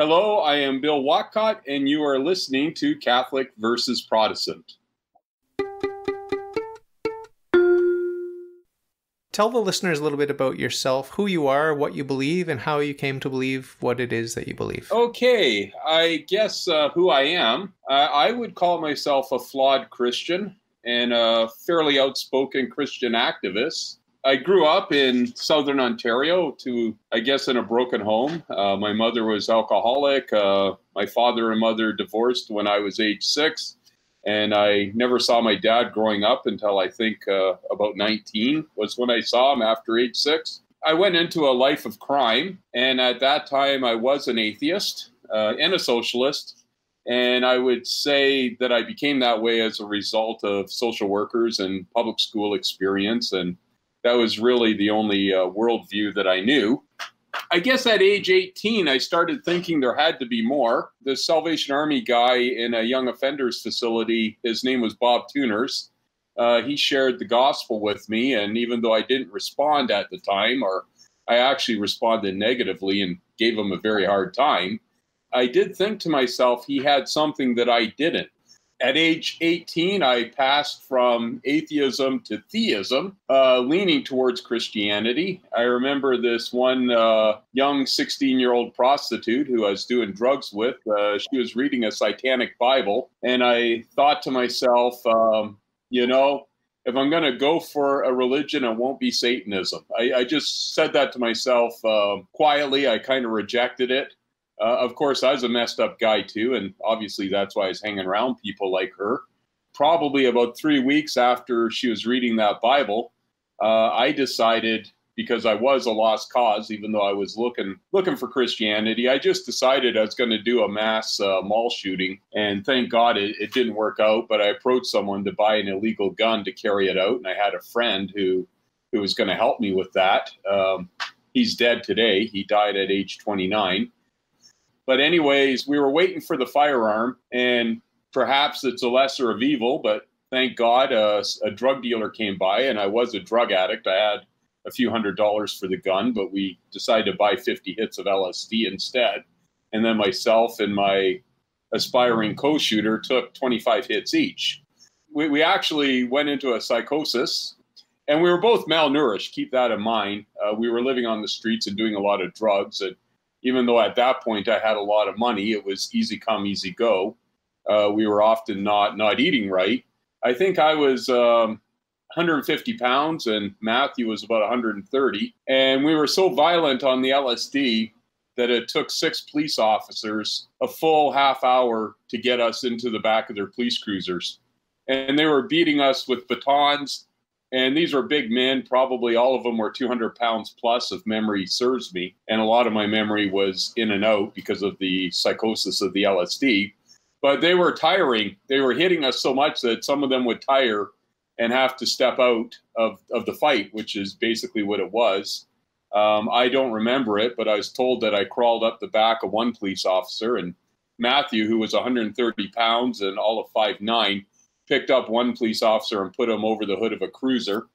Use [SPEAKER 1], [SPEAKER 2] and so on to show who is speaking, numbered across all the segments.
[SPEAKER 1] Hello, I am Bill Whatcott, and you are listening to Catholic versus Protestant.
[SPEAKER 2] Tell the listeners a little bit about yourself, who you are, what you believe, and how you came to believe what it is that you believe.
[SPEAKER 1] Okay, I guess uh, who I am. Uh, I would call myself a flawed Christian and a fairly outspoken Christian activist. I grew up in southern Ontario to, I guess, in a broken home. Uh, my mother was alcoholic. Uh, my father and mother divorced when I was age six. And I never saw my dad growing up until I think uh, about 19 was when I saw him after age six. I went into a life of crime. And at that time, I was an atheist uh, and a socialist. And I would say that I became that way as a result of social workers and public school experience and that was really the only uh, worldview that I knew. I guess at age 18, I started thinking there had to be more. The Salvation Army guy in a young offenders facility, his name was Bob Tuners. Uh, he shared the gospel with me, and even though I didn't respond at the time, or I actually responded negatively and gave him a very hard time, I did think to myself he had something that I didn't at age 18, I passed from atheism to theism, uh, leaning towards Christianity. I remember this one uh, young 16 year old prostitute who I was doing drugs with. Uh, she was reading a satanic Bible. And I thought to myself, um, you know, if I'm going to go for a religion, it won't be Satanism. I, I just said that to myself uh, quietly. I kind of rejected it. Uh, of course, I was a messed up guy too, and obviously that's why I was hanging around people like her. Probably about three weeks after she was reading that Bible, uh, I decided because I was a lost cause, even though I was looking looking for Christianity. I just decided I was going to do a mass uh, mall shooting, and thank God it, it didn't work out. But I approached someone to buy an illegal gun to carry it out, and I had a friend who who was going to help me with that. Um, he's dead today. He died at age 29. But, anyways, we were waiting for the firearm, and perhaps it's a lesser of evil, but thank God uh, a drug dealer came by, and I was a drug addict. I had a few hundred dollars for the gun, but we decided to buy 50 hits of LSD instead. And then myself and my aspiring co shooter took 25 hits each. We, we actually went into a psychosis and we were both malnourished. Keep that in mind. Uh, we were living on the streets and doing a lot of drugs. And even though at that point I had a lot of money, it was easy come, easy go. Uh, we were often not not eating right. I think I was um, 150 pounds and Matthew was about 130, and we were so violent on the LSD that it took six police officers a full half hour to get us into the back of their police cruisers, and they were beating us with batons and these were big men, probably all of them were 200 pounds plus, if memory serves me. And a lot of my memory was in and out because of the psychosis of the LSD. But they were tiring. They were hitting us so much that some of them would tire and have to step out of, of the fight, which is basically what it was. Um, I don't remember it, but I was told that I crawled up the back of one police officer, and Matthew, who was 130 pounds and all of five nine picked up one police officer and put him over the hood of a cruiser.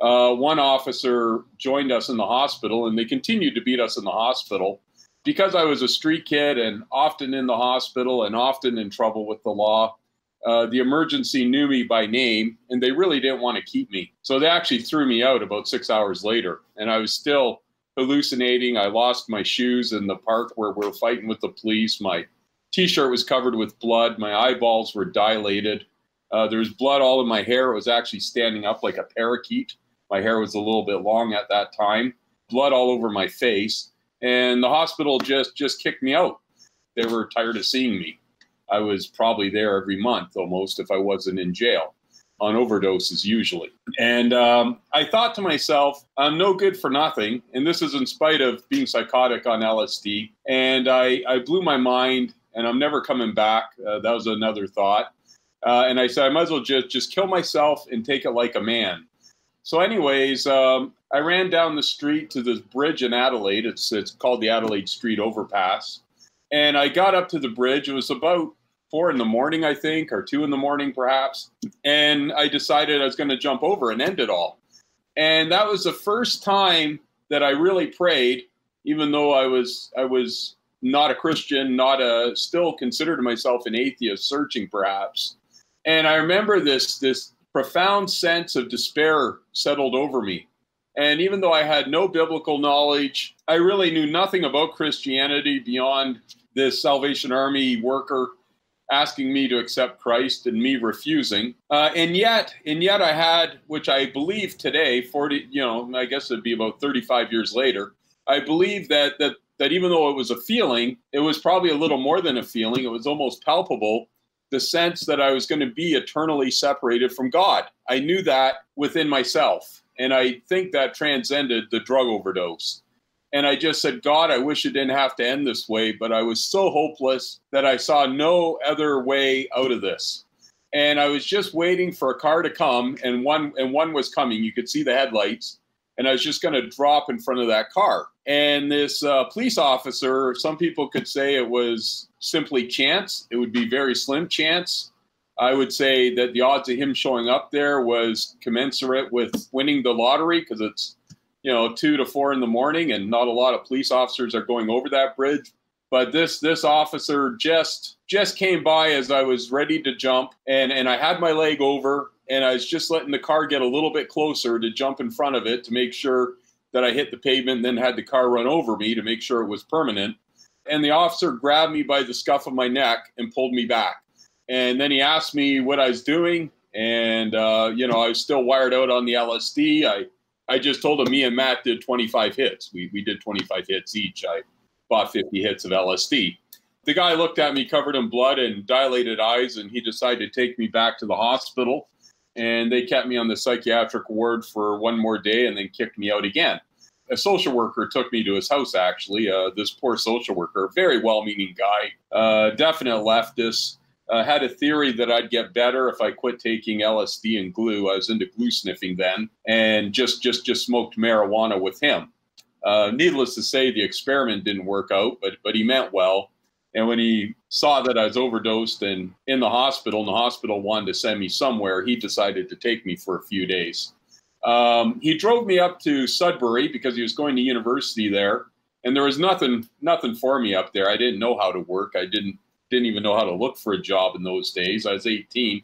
[SPEAKER 1] Uh, one officer joined us in the hospital, and they continued to beat us in the hospital. Because I was a street kid and often in the hospital and often in trouble with the law, uh, the emergency knew me by name, and they really didn't want to keep me. So they actually threw me out about six hours later, and I was still hallucinating. I lost my shoes in the park where we are fighting with the police. My t shirt was covered with blood. My eyeballs were dilated. Uh, there was blood all in my hair. It was actually standing up like a parakeet. My hair was a little bit long at that time. Blood all over my face, and the hospital just just kicked me out. They were tired of seeing me. I was probably there every month almost if I wasn't in jail on overdoses usually. And um, I thought to myself, I'm no good for nothing. And this is in spite of being psychotic on LSD. And I, I blew my mind and I'm never coming back. Uh, that was another thought. Uh, and I said, I might as well just, just kill myself and take it like a man. So, anyways, um, I ran down the street to this bridge in Adelaide. It's, it's called the Adelaide Street Overpass. And I got up to the bridge. It was about four in the morning, I think, or two in the morning, perhaps. And I decided I was going to jump over and end it all. And that was the first time that I really prayed, even though I was I was not a Christian, not a still considered myself an atheist, searching perhaps. And I remember this this profound sense of despair settled over me. And even though I had no biblical knowledge, I really knew nothing about Christianity beyond this Salvation Army worker asking me to accept Christ and me refusing. Uh, and yet, and yet I had, which I believe today, 40, you know, I guess it'd be about 35 years later, I believe that that that even though it was a feeling, it was probably a little more than a feeling. It was almost palpable the sense that I was going to be eternally separated from God. I knew that within myself. And I think that transcended the drug overdose. And I just said, God, I wish it didn't have to end this way, but I was so hopeless that I saw no other way out of this. And I was just waiting for a car to come, and one and one was coming. You could see the headlights, and I was just going to drop in front of that car. And this uh, police officer, some people could say it was simply chance. It would be very slim chance. I would say that the odds of him showing up there was commensurate with winning the lottery because it's, you know, two to four in the morning and not a lot of police officers are going over that bridge. But this this officer just just came by as I was ready to jump and, and I had my leg over and I was just letting the car get a little bit closer to jump in front of it to make sure that I hit the pavement and then had the car run over me to make sure it was permanent. And the officer grabbed me by the scuff of my neck and pulled me back. And then he asked me what I was doing. And, uh, you know, I was still wired out on the LSD. I, I just told him me and Matt did 25 hits. We, we did 25 hits each. I bought 50 hits of LSD. The guy looked at me covered in blood and dilated eyes, and he decided to take me back to the hospital and they kept me on the psychiatric ward for one more day and then kicked me out again. A social worker took me to his house, actually. Uh, this poor social worker, very well meaning guy, uh, definite leftist, uh, had a theory that I'd get better if I quit taking LSD and glue. I was into glue sniffing then, and just just just smoked marijuana with him. Uh, needless to say, the experiment didn't work out, but but he meant well. And when he saw that I was overdosed and in the hospital, and the hospital wanted to send me somewhere, he decided to take me for a few days. Um, he drove me up to Sudbury because he was going to university there, and there was nothing nothing for me up there. I didn't know how to work. I didn't didn't even know how to look for a job in those days. I was 18.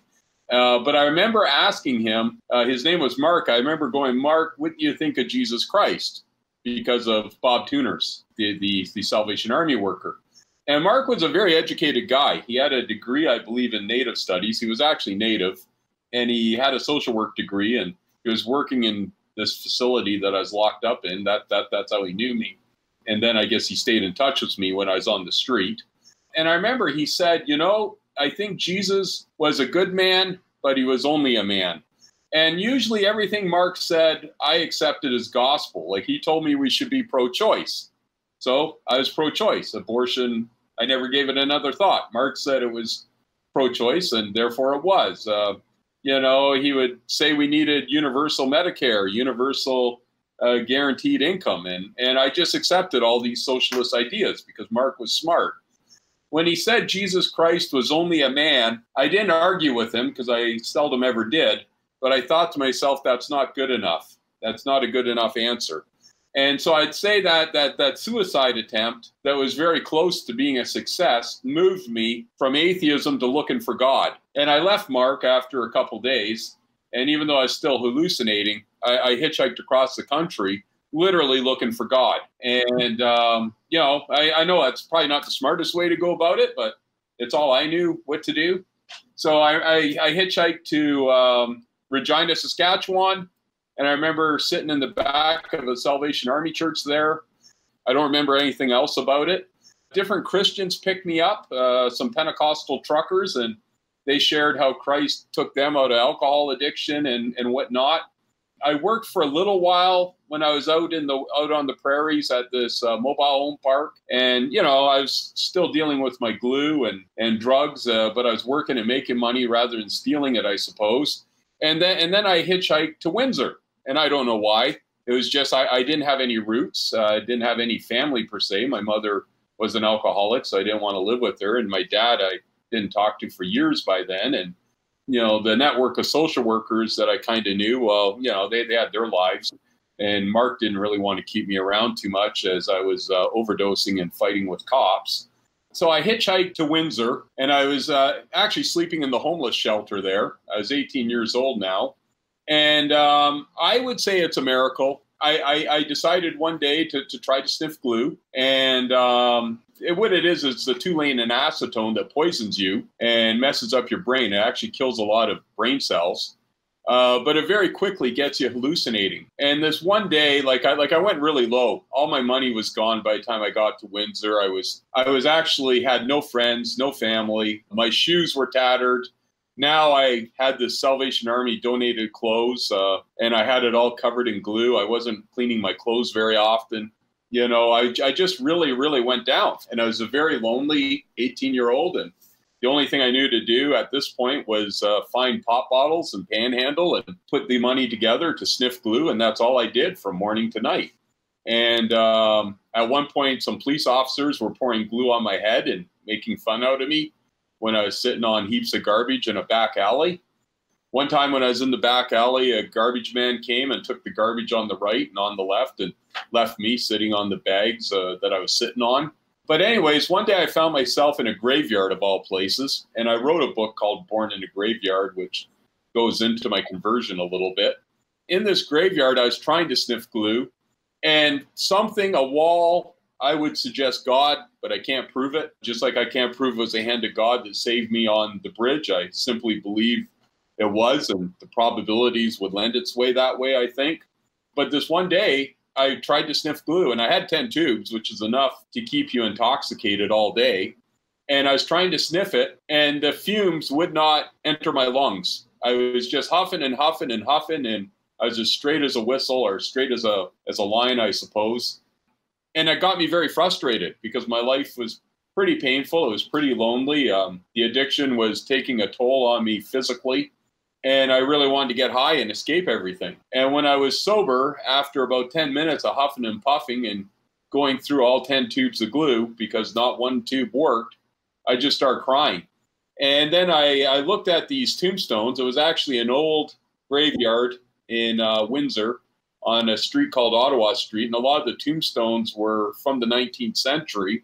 [SPEAKER 1] Uh, but I remember asking him, uh, his name was Mark. I remember going, Mark, what do you think of Jesus Christ? Because of Bob Tuners, the, the, the Salvation Army worker. And Mark was a very educated guy. He had a degree, I believe, in Native studies. He was actually Native, and he had a social work degree, and he was working in this facility that I was locked up in. That that that's how he knew me. And then I guess he stayed in touch with me when I was on the street. And I remember he said, you know, I think Jesus was a good man, but he was only a man. And usually everything Mark said, I accepted as gospel. Like he told me we should be pro choice. So I was pro choice. Abortion I never gave it another thought. Mark said it was pro-choice, and therefore it was. Uh, you know, he would say we needed universal Medicare, universal uh, guaranteed income, and and I just accepted all these socialist ideas because Mark was smart. When he said Jesus Christ was only a man, I didn't argue with him because I seldom ever did. But I thought to myself, that's not good enough. That's not a good enough answer. And so I'd say that that that suicide attempt that was very close to being a success moved me from atheism to looking for God. And I left Mark after a couple days. And even though I was still hallucinating, I, I hitchhiked across the country, literally looking for God. And um, you know, I, I know that's probably not the smartest way to go about it, but it's all I knew what to do. So I, I, I hitchhiked to um, Regina, Saskatchewan and I remember sitting in the back of a Salvation Army church there. I don't remember anything else about it. Different Christians picked me up, uh, some Pentecostal truckers, and they shared how Christ took them out of alcohol addiction and, and whatnot. I worked for a little while when I was out in the out on the prairies at this uh, mobile home park, and you know I was still dealing with my glue and and drugs, uh, but I was working and making money rather than stealing it, I suppose. And then and then I hitchhiked to Windsor, and I don't know why. It was just I, I didn't have any roots. Uh, I didn't have any family per se. My mother was an alcoholic, so I didn't want to live with her. And my dad, I didn't talk to for years by then. And you know, the network of social workers that I kind of knew, well, you know, they, they had their lives. and Mark didn't really want to keep me around too much as I was uh, overdosing and fighting with cops. So I hitchhiked to Windsor, and I was uh, actually sleeping in the homeless shelter there. I was 18 years old now, and um, I would say it's a miracle. I, I, I decided one day to, to, try to sniff glue, and um, it, what it is, it's the toluene and acetone that poisons you and messes up your brain. It actually kills a lot of brain cells. Uh, but it very quickly gets you hallucinating. And this one day, like I like I went really low. All my money was gone by the time I got to Windsor. I was I was actually had no friends, no family. My shoes were tattered. Now I had the Salvation Army donated clothes, uh, and I had it all covered in glue. I wasn't cleaning my clothes very often. You know, I, I just really, really went down. And I was a very lonely 18 year old. And the only thing I knew to do at this point was uh, find pop bottles and panhandle and put the money together to sniff glue, and that's all I did from morning to night. And um, at one point, some police officers were pouring glue on my head and making fun out of me when I was sitting on heaps of garbage in a back alley. One time when I was in the back alley, a garbage man came and took the garbage on the right and on the left and left me sitting on the bags uh, that I was sitting on. But, anyways, one day I found myself in a graveyard of all places, and I wrote a book called Born in a Graveyard, which goes into my conversion a little bit. In this graveyard, I was trying to sniff glue, and something, a wall, I would suggest God, but I can't prove it. Just like I can't prove it was the hand of God that saved me on the bridge. I simply believe it was, and the probabilities would lend its way that way, I think. But this one day, I tried to sniff glue and I had 10 tubes, which is enough to keep you intoxicated all day. And I was trying to sniff it, and the fumes would not enter my lungs. I was just huffing and huffing and huffing, and I was as straight as a whistle or straight as a as a line, I suppose. And it got me very frustrated because my life was pretty painful. It was pretty lonely. Um, the addiction was taking a toll on me physically and I really wanted to get high and escape everything. And when I was sober, after about 10 minutes of huffing and puffing and going through all 10 tubes of glue because not one tube worked, I just started crying. And then I, I looked at these tombstones. It was actually an old graveyard in uh, Windsor on a street called Ottawa Street. And a lot of the tombstones were from the 19th century.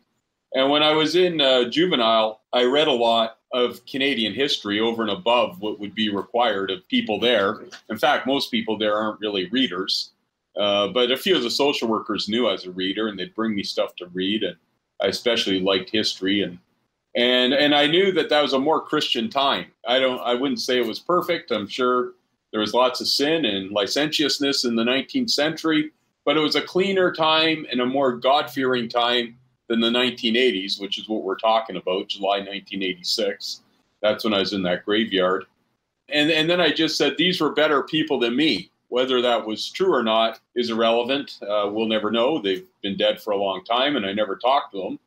[SPEAKER 1] And when I was in uh, juvenile, I read a lot of Canadian history over and above what would be required of people there. In fact, most people there aren't really readers. Uh, but a few of the social workers knew I was a reader, and they'd bring me stuff to read, and I especially liked history, and and and I knew that that was a more Christian time. I don't, I wouldn't say it was perfect. I'm sure there was lots of sin and licentiousness in the 19th century, but it was a cleaner time and a more God-fearing time than the 1980s, which is what we're talking about, July 1986. That's when I was in that graveyard. And, and then I just said, these were better people than me. Whether that was true or not is irrelevant. Uh, we'll never know. They've been dead for a long time, and I never talked to them.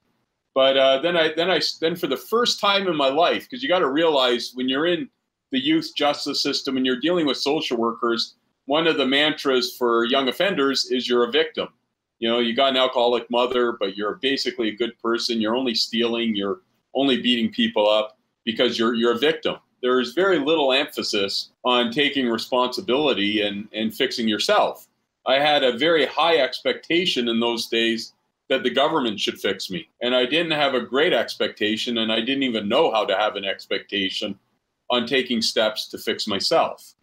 [SPEAKER 1] But uh, then I then I then for the first time in my life, because you got to realize when you're in the youth justice system and you're dealing with social workers, one of the mantras for young offenders is you're a victim you know, you got an alcoholic mother, but you're basically a good person. You're only stealing, you're only beating people up because you're you're a victim. There's very little emphasis on taking responsibility and, and fixing yourself. I had a very high expectation in those days that the government should fix me. And I didn't have a great expectation, and I didn't even know how to have an expectation on taking steps to fix myself.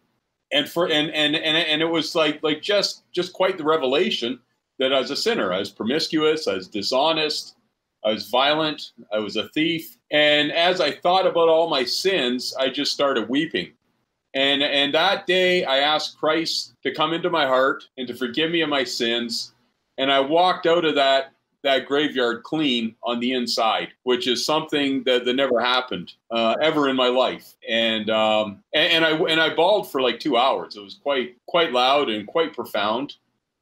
[SPEAKER 1] And for and and and, and it was like like just just quite the revelation that I was a sinner. I was promiscuous, I was dishonest, I was violent, I was a thief. And as I thought about all my sins, I just started weeping. And, and that day, I asked Christ to come into my heart and to forgive me of my sins. And I walked out of that, that graveyard clean on the inside, which is something that, that never happened uh, ever in my life. And, um, and, and, I, and I bawled for like two hours. It was quite, quite loud and quite profound.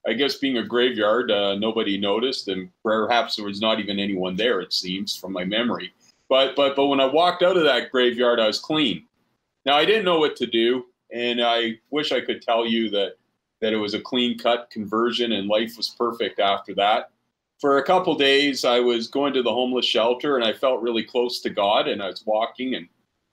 [SPEAKER 1] I guess being a graveyard, uh, nobody noticed, and perhaps there was not even anyone there. It seems from my memory. But but but when I walked out of that graveyard, I was clean. Now I didn't know what to do, and I wish I could tell you that that it was a clean cut conversion and life was perfect after that. For a couple days, I was going to the homeless shelter, and I felt really close to God, and I was walking and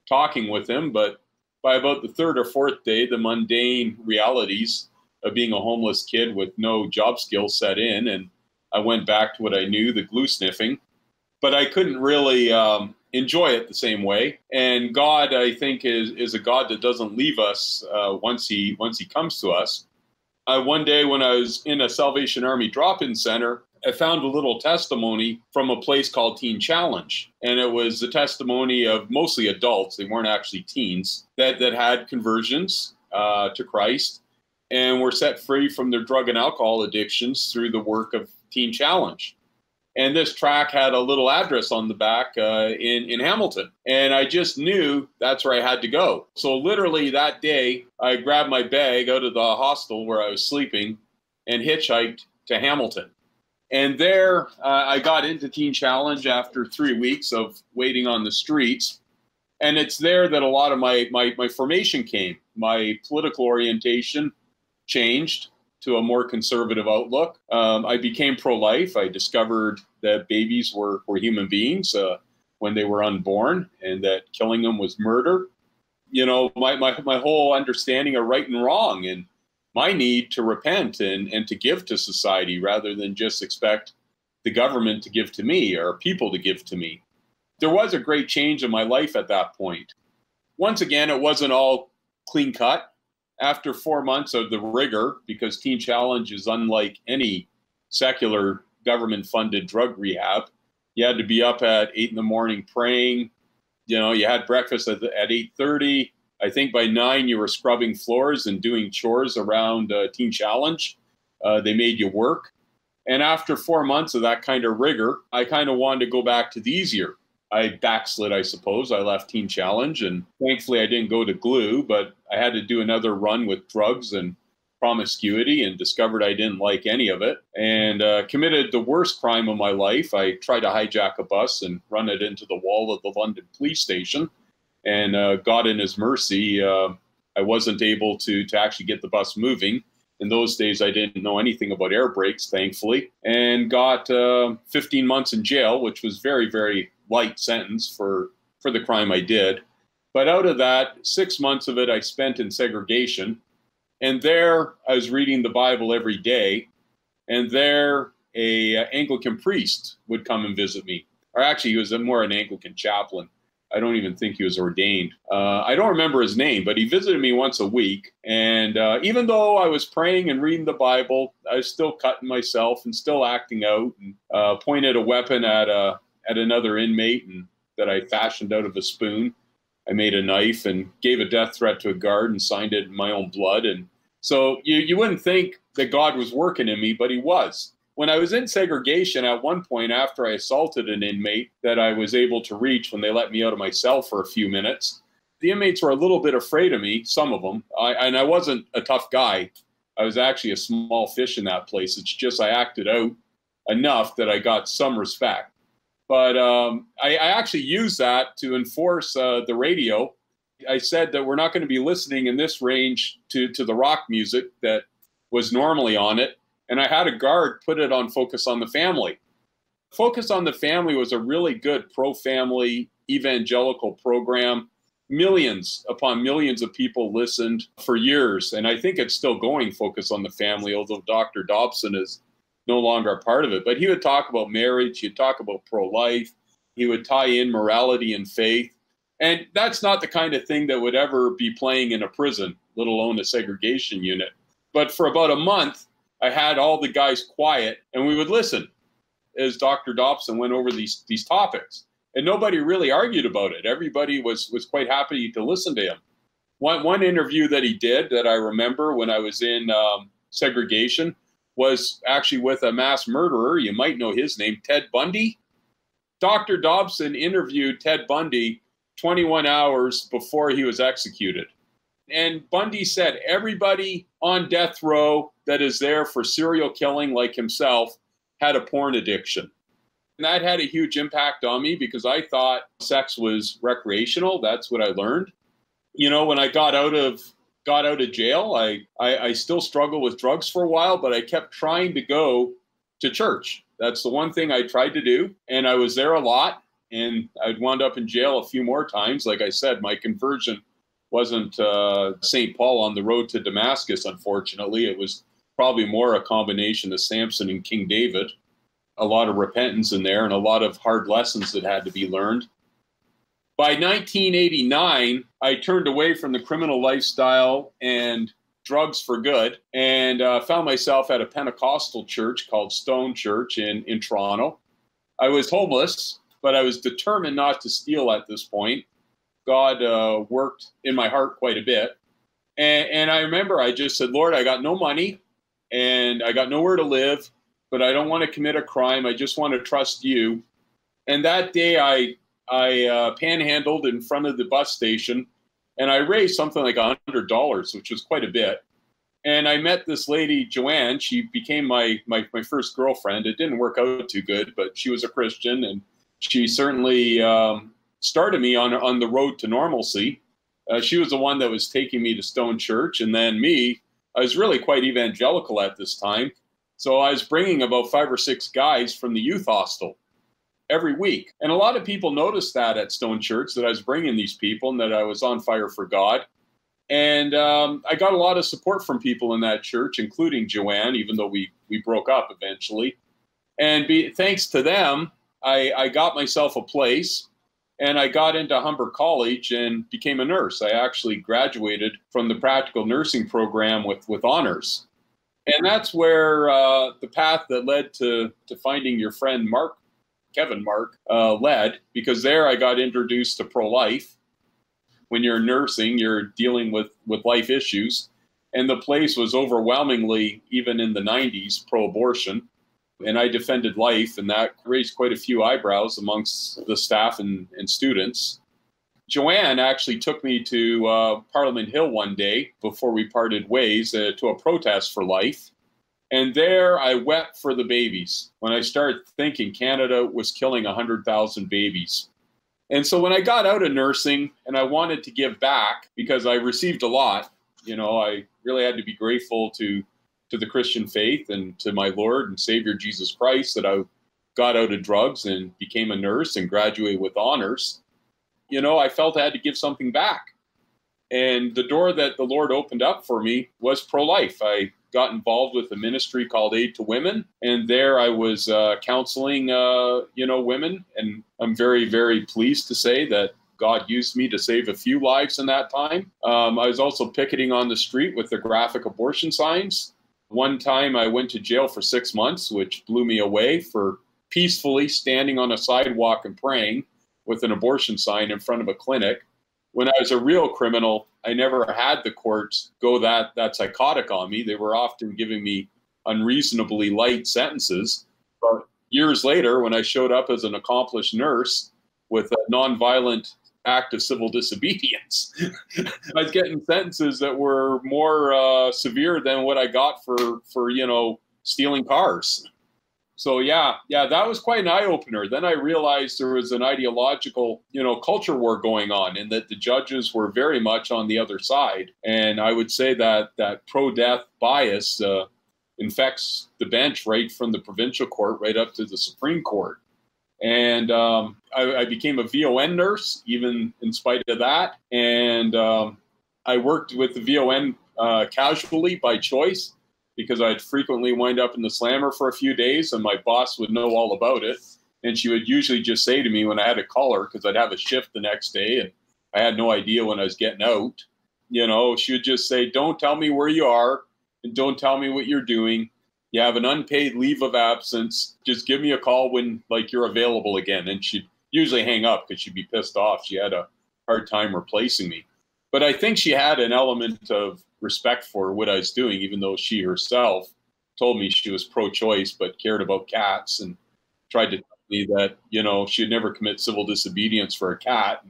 [SPEAKER 1] talking with Him. But by about the third or fourth day, the mundane realities of being a homeless kid with no job skills set in. And I went back to what I knew, the glue sniffing. But I couldn't really um, enjoy it the same way. And God, I think, is is a God that doesn't leave us uh, once he once he comes to us. Uh, one day when I was in a Salvation Army drop-in center, I found a little testimony from a place called Teen Challenge, and it was the testimony of mostly adults. They weren't actually teens that that had conversions uh, to Christ and were set free from their drug and alcohol addictions through the work of Teen Challenge. And this track had a little address on the back uh, in, in Hamilton. And I just knew that's where I had to go. So, literally, that day, I grabbed my bag out of the hostel where I was sleeping and hitchhiked to Hamilton. And there, uh, I got into Teen Challenge after three weeks of waiting on the streets. And it's there that a lot of my, my, my formation came. My political orientation changed to a more conservative outlook. Um, I became pro life. I discovered that babies were, were human beings uh, when they were unborn and that killing them was murder. You know, my, my, my whole understanding of right and wrong and my need to repent and, and to give to society rather than just expect the government to give to me or people to give to me. There was a great change in my life at that point. Once again, it wasn't all clean cut after four months of the rigor, because Teen Challenge is unlike any secular government funded drug rehab, you had to be up at eight in the morning praying. You know, you had breakfast at, at eight thirty. I think by nine you were scrubbing floors and doing chores around uh, Teen Challenge. Uh, they made you work. And after four months of that kind of rigor, I kind of wanted to go back to the easier I backslid, I suppose. I left Teen Challenge, and thankfully I didn't go to glue, but I had to do another run with drugs and promiscuity and discovered I didn't like any of it and uh, committed the worst crime of my life. I tried to hijack a bus and run it into the wall of the London police station. And uh, God, in His mercy, uh, I wasn't able to, to actually get the bus moving. In those days, I didn't know anything about air brakes, thankfully, and got uh, 15 months in jail, which was very, very light sentence for for the crime I did. But out of that, six months of it I spent in segregation. And there I was reading the Bible every day. And there a uh, Anglican priest would come and visit me. Or actually, he was more an Anglican chaplain. I don't even think he was ordained. Uh, I don't remember his name, but he visited me once a week. And uh, even though I was praying and reading the Bible, I was still cutting myself and still acting out and uh, pointed a weapon at a at another inmate and that I fashioned out of a spoon. I made a knife and gave a death threat to a guard and signed it in my own blood. And so you, you wouldn't think that God was working in me, but he was. When I was in segregation at one point after I assaulted an inmate that I was able to reach when they let me out of my cell for a few minutes, the inmates were a little bit afraid of me, some of them. I, and I wasn't a tough guy. I was actually a small fish in that place. It's just I acted out enough that I got some respect. But um, I, I, actually used that to enforce uh, the radio. I said that we're not going to be listening in this range to, to the rock music that was normally on it. And I had a guard put it on Focus on the Family. Focus on the Family was a really good pro family evangelical program. Millions upon millions of people listened for years. And I think it's still going, Focus on the Family, although Dr. Dobson is no longer a part of it. But he would talk about marriage, he'd talk about pro life, he would tie in morality and faith. And that's not the kind of thing that would ever be playing in a prison, let alone a segregation unit. But for about a month, I had all the guys quiet and we would listen as Dr. Dobson went over these, these topics. And nobody really argued about it. Everybody was, was quite happy to listen to him. One, one interview that he did that I remember when I was in um, segregation, was actually with a mass murderer. You might know his name, Ted Bundy. Dr. Dobson interviewed Ted Bundy 21 hours before he was executed. And Bundy said everybody on death row that is there for serial killing, like himself, had a porn addiction. And that had a huge impact on me because I thought sex was recreational. That's what I learned. You know, when I got out of got out of jail. I, I, I still struggle with drugs for a while, but I kept trying to go to church. That's the one thing I tried to do. And I was there a lot. And I'd wound up in jail a few more times. Like I said, my conversion wasn't uh, St. Paul on the road to Damascus, unfortunately. It was probably more a combination of Samson and King David. A lot of repentance in there and a lot of hard lessons that had to be learned. By 1989, I turned away from the criminal lifestyle and drugs for good and uh, found myself at a Pentecostal church called Stone Church in, in Toronto. I was homeless, but I was determined not to steal at this point. God uh, worked in my heart quite a bit. And, and I remember I just said, Lord, I got no money and I got nowhere to live, but I don't want to commit a crime. I just want to trust you. And that day I, I uh, panhandled in front of the bus station and I raised something like a hundred dollars, which was quite a bit. And I met this lady, Joanne. She became my, my my first girlfriend. It didn't work out too good, but she was a Christian, and she certainly um, started me on on the road to normalcy. Uh, she was the one that was taking me to Stone Church, and then me. I was really quite evangelical at this time, so I was bringing about five or six guys from the youth hostel every week. And a lot of people noticed that at Stone Church that I was bringing these people and that I was on fire for God. And um, I got a lot of support from people in that church, including Joanne, even though we, we broke up eventually. And be, thanks to them, I, I got myself a place and I got into Humber College and became a nurse. I actually graduated from the practical nursing program with, with honors. And that's where uh, the path that led to, to finding your friend Mark Kevin Mark uh, led because there I got introduced to pro life. When you're nursing, you're dealing with, with life issues. And the place was overwhelmingly, even in the 90s, pro abortion. And I defended life, and that raised quite a few eyebrows amongst the staff and, and students. Joanne actually took me to uh, Parliament Hill one day before we parted ways uh, to a protest for life. And there I wept for the babies when I started thinking Canada was killing 100,000 babies. And so when I got out of nursing and I wanted to give back because I received a lot, you know, I really had to be grateful to to the Christian faith and to my Lord and Savior Jesus Christ that I got out of drugs and became a nurse and graduated with honors. You know, I felt I had to give something back. And the door that the Lord opened up for me was pro life. I got involved with a ministry called Aid to Women, and there I was uh, counseling, uh, you know, women, and I'm very, very pleased to say that God used me to save a few lives in that time. Um, I was also picketing on the street with the graphic abortion signs. One time I went to jail for six months, which blew me away for peacefully standing on a sidewalk and praying with an abortion sign in front of a clinic. When I was a real criminal, I never had the courts go that that psychotic on me. They were often giving me unreasonably light sentences. But years later, when I showed up as an accomplished nurse with a nonviolent act of civil disobedience, I was getting sentences that were more uh, severe than what I got for for you know stealing cars so yeah, yeah, that was quite an eye opener. Then I realized there was an ideological, you know, culture war going on, and that the judges were very much on the other side. And I would say that that pro-death bias uh, infects the bench right from the provincial court right up to the Supreme Court. And um, I, I, became a VON nurse, even in spite of that. And um, I worked with the VON uh, casually by choice because I'd frequently wind up in the slammer for a few days and my boss would know all about it. And she would usually just say to me when I had to call her, because I'd have a shift the next day and I had no idea when I was getting out, you know, she would just say, Don't tell me where you are and don't tell me what you're doing. You have an unpaid leave of absence. Just give me a call when like you're available again. And she'd usually hang up because she'd be pissed off. She had a hard time replacing me. But I think she had an element of respect for what I was doing, even though she herself told me she was pro-choice but cared about cats and tried to tell me that you know she'd never commit civil disobedience for a cat.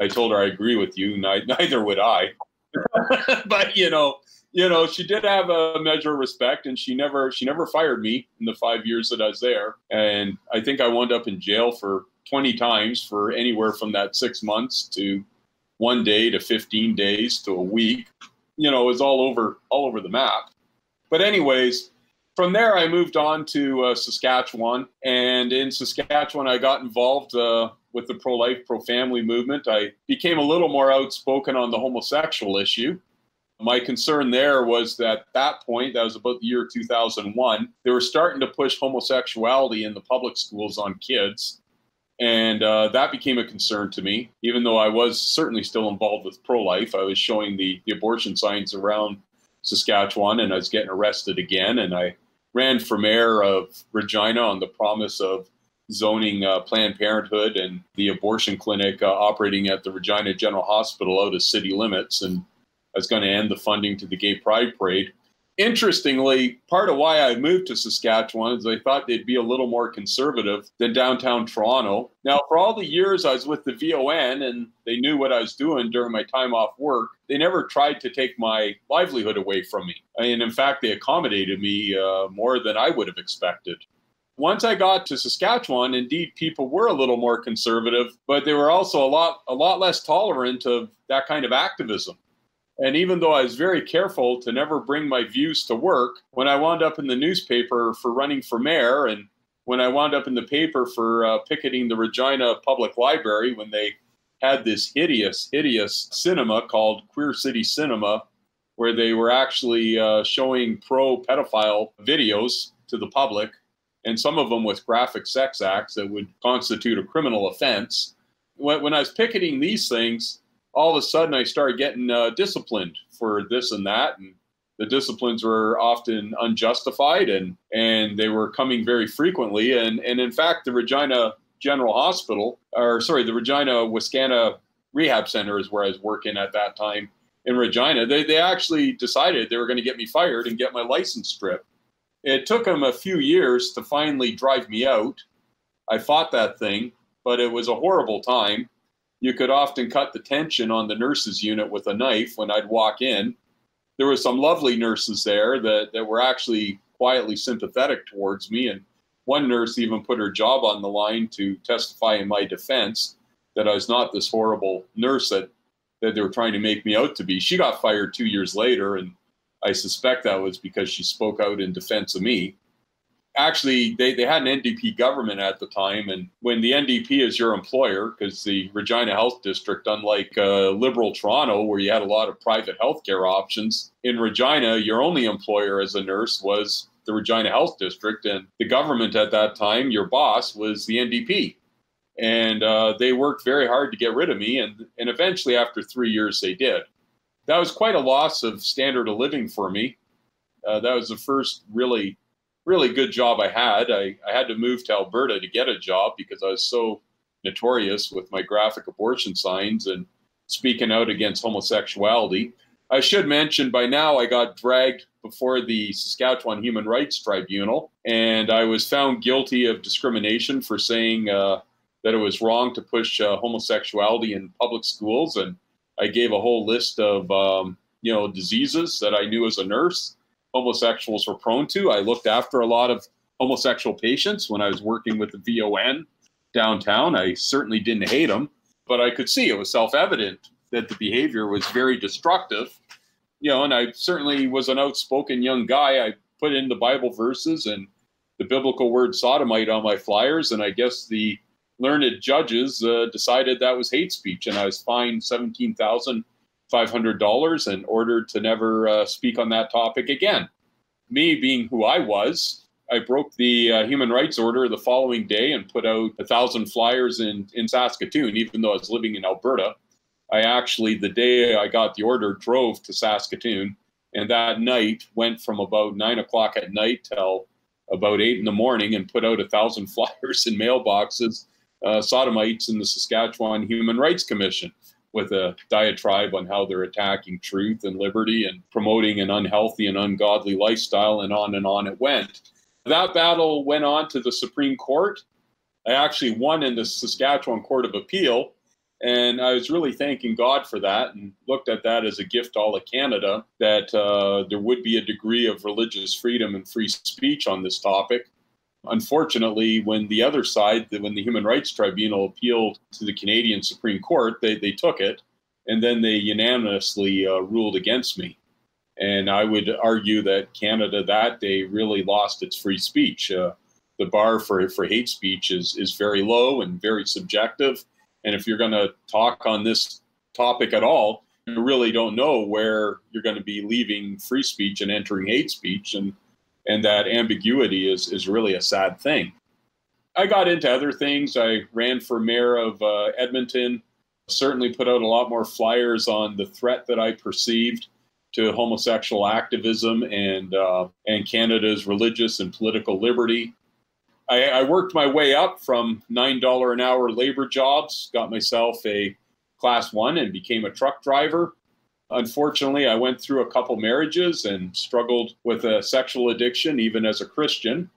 [SPEAKER 1] I told her I agree with you. Neither would I. but you know, you know, she did have a measure of respect, and she never she never fired me in the five years that I was there. And I think I wound up in jail for 20 times for anywhere from that six months to one day to 15 days to a week you know, is all over all over the map. But anyways, from there I moved on to uh, Saskatchewan, and in Saskatchewan I got involved uh, with the pro life, pro family movement, I became a little more outspoken on the homosexual issue. My concern there was that at that point, that was about the year 2001, they were starting to push homosexuality in the public schools on kids. And uh, that became a concern to me, even though I was certainly still involved with pro life. I was showing the, the abortion signs around Saskatchewan and I was getting arrested again. And I ran for mayor of Regina on the promise of zoning uh, Planned Parenthood and the abortion clinic uh, operating at the Regina General Hospital out of city limits. And was going to end the funding to the Gay Pride Parade. Interestingly, part of why I moved to Saskatchewan is I thought they'd be a little more conservative than downtown Toronto. Now, for all the years I was with the VON and they knew what I was doing during my time off work, they never tried to take my livelihood away from me. And in fact, they accommodated me uh, more than I would have expected. Once I got to Saskatchewan, indeed, people were a little more conservative, but they were also a lot, a lot less tolerant of that kind of activism. And even though I was very careful to never bring my views to work, when I wound up in the newspaper for running for mayor and when I wound up in the paper for uh, picketing the Regina Public Library, when they had this hideous, hideous cinema called Queer City Cinema, where they were actually uh, showing pro pedophile videos to the public, and some of them with graphic sex acts that would constitute a criminal offense. When, when I was picketing these things, all of a sudden I started getting uh, disciplined for this and that, and the disciplines were often unjustified, and and they were coming very frequently. And and in fact, the Regina General Hospital, or sorry, the Regina Wascana Rehab Center is where I was working at that time in Regina. They they actually decided they were going to get me fired and get my license stripped. It took them a few years to finally drive me out. I fought that thing, but it was a horrible time you could often cut the tension on the nurses unit with a knife when I'd walk in. There were some lovely nurses there that, that were actually quietly sympathetic towards me. And one nurse even put her job on the line to testify in my defense that I was not this horrible nurse that, that they were trying to make me out to be. She got fired two years later, and I suspect that was because she spoke out in defense of me actually they, they had an NDP government at the time. And when the NDP is your employer, because the Regina Health District, unlike uh, liberal Toronto, where you had a lot of private healthcare options, in Regina, your only employer as a nurse was the Regina Health District. And the government at that time, your boss, was the NDP. And uh, they worked very hard to get rid of me. And, and eventually, after three years, they did. That was quite a loss of standard of living for me. Uh, that was the first really really good job I had. I, I had to move to Alberta to get a job because I was so notorious with my graphic abortion signs and speaking out against homosexuality. I should mention by now I got dragged before the Saskatchewan Human Rights Tribunal, and I was found guilty of discrimination for saying uh, that it was wrong to push uh, homosexuality in public schools. And I gave a whole list of um, you know diseases that I knew as a nurse homosexuals were prone to. I looked after a lot of homosexual patients when I was working with the VON downtown. I certainly didn't hate them, but I could see it was self evident that the behavior was very destructive. You know, and I certainly was an outspoken young guy. I put in the Bible verses and the biblical word sodomite on my flyers, and I guess the learned judges uh, decided that was hate speech, and I was fined seventeen thousand $500 and ordered to never uh, speak on that topic again. Me being who I was, I broke the uh, human rights order the following day and put out a thousand flyers in, in Saskatoon, even though I was living in Alberta. I actually, the day I got the order, drove to Saskatoon. And that night went from about nine o'clock at night till about eight in the morning and put out a thousand flyers in mailboxes, uh, sodomites in the Saskatchewan Human Rights Commission with a diatribe on how they're attacking truth and liberty and promoting an unhealthy and ungodly lifestyle, and on and on it went. That battle went on to the Supreme Court. I actually won in the Saskatchewan Court of Appeal, and I was really thanking God for that and looked at that as a gift to all of Canada that uh, there would be a degree of religious freedom and free speech on this topic. Unfortunately, when the other side, when the Human Rights Tribunal appealed to the Canadian Supreme Court, they, they took it and then they unanimously uh, ruled against me. And I would argue that Canada that day really lost its free speech. Uh, the bar for, for hate speech is, is very low and very subjective. And if you're going to talk on this topic at all, you really don't know where you're going to be leaving free speech and entering hate speech. And, and that ambiguity is, is really a sad thing. I got into other things. I ran for mayor of uh, Edmonton, certainly put out a lot more flyers on the threat that I perceived to homosexual activism and, uh, and Canada's religious and political liberty. I, I worked my way up from $9 an hour labor jobs, got myself a class one and became a truck driver. Unfortunately, I went through a couple marriages and struggled with a sexual addiction, even as a Christian.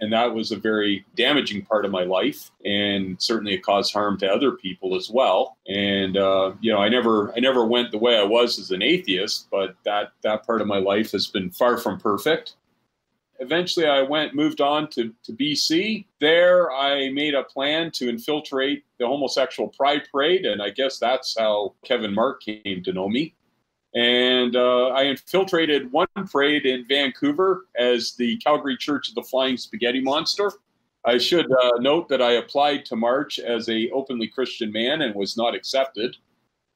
[SPEAKER 1] And that was a very damaging part of my life, and certainly it caused harm to other people as well. And uh, you know, I never, I never went the way I was as an atheist, but that that part of my life has been far from perfect. Eventually, I went, moved on to, to BC. There, I made a plan to infiltrate the homosexual pride parade, and I guess that's how Kevin Mark came to know me. And uh, I infiltrated one parade in Vancouver as the Calgary Church of the Flying Spaghetti Monster. I should uh, note that I applied to march as a openly Christian man and was not accepted.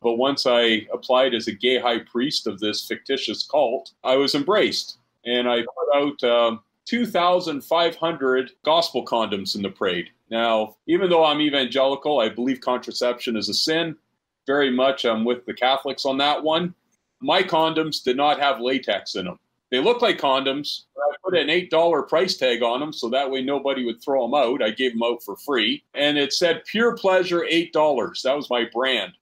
[SPEAKER 1] But once I applied as a gay high priest of this fictitious cult, I was embraced and I put out um, 2,500 gospel condoms in the parade. Now, even though I'm evangelical, I believe contraception is a sin. Very much I'm with the Catholics on that one. My condoms did not have latex in them. They look like condoms. I put an $8 price tag on them so that way nobody would throw them out. I gave them out for free. And it said Pure Pleasure $8. That was my brand.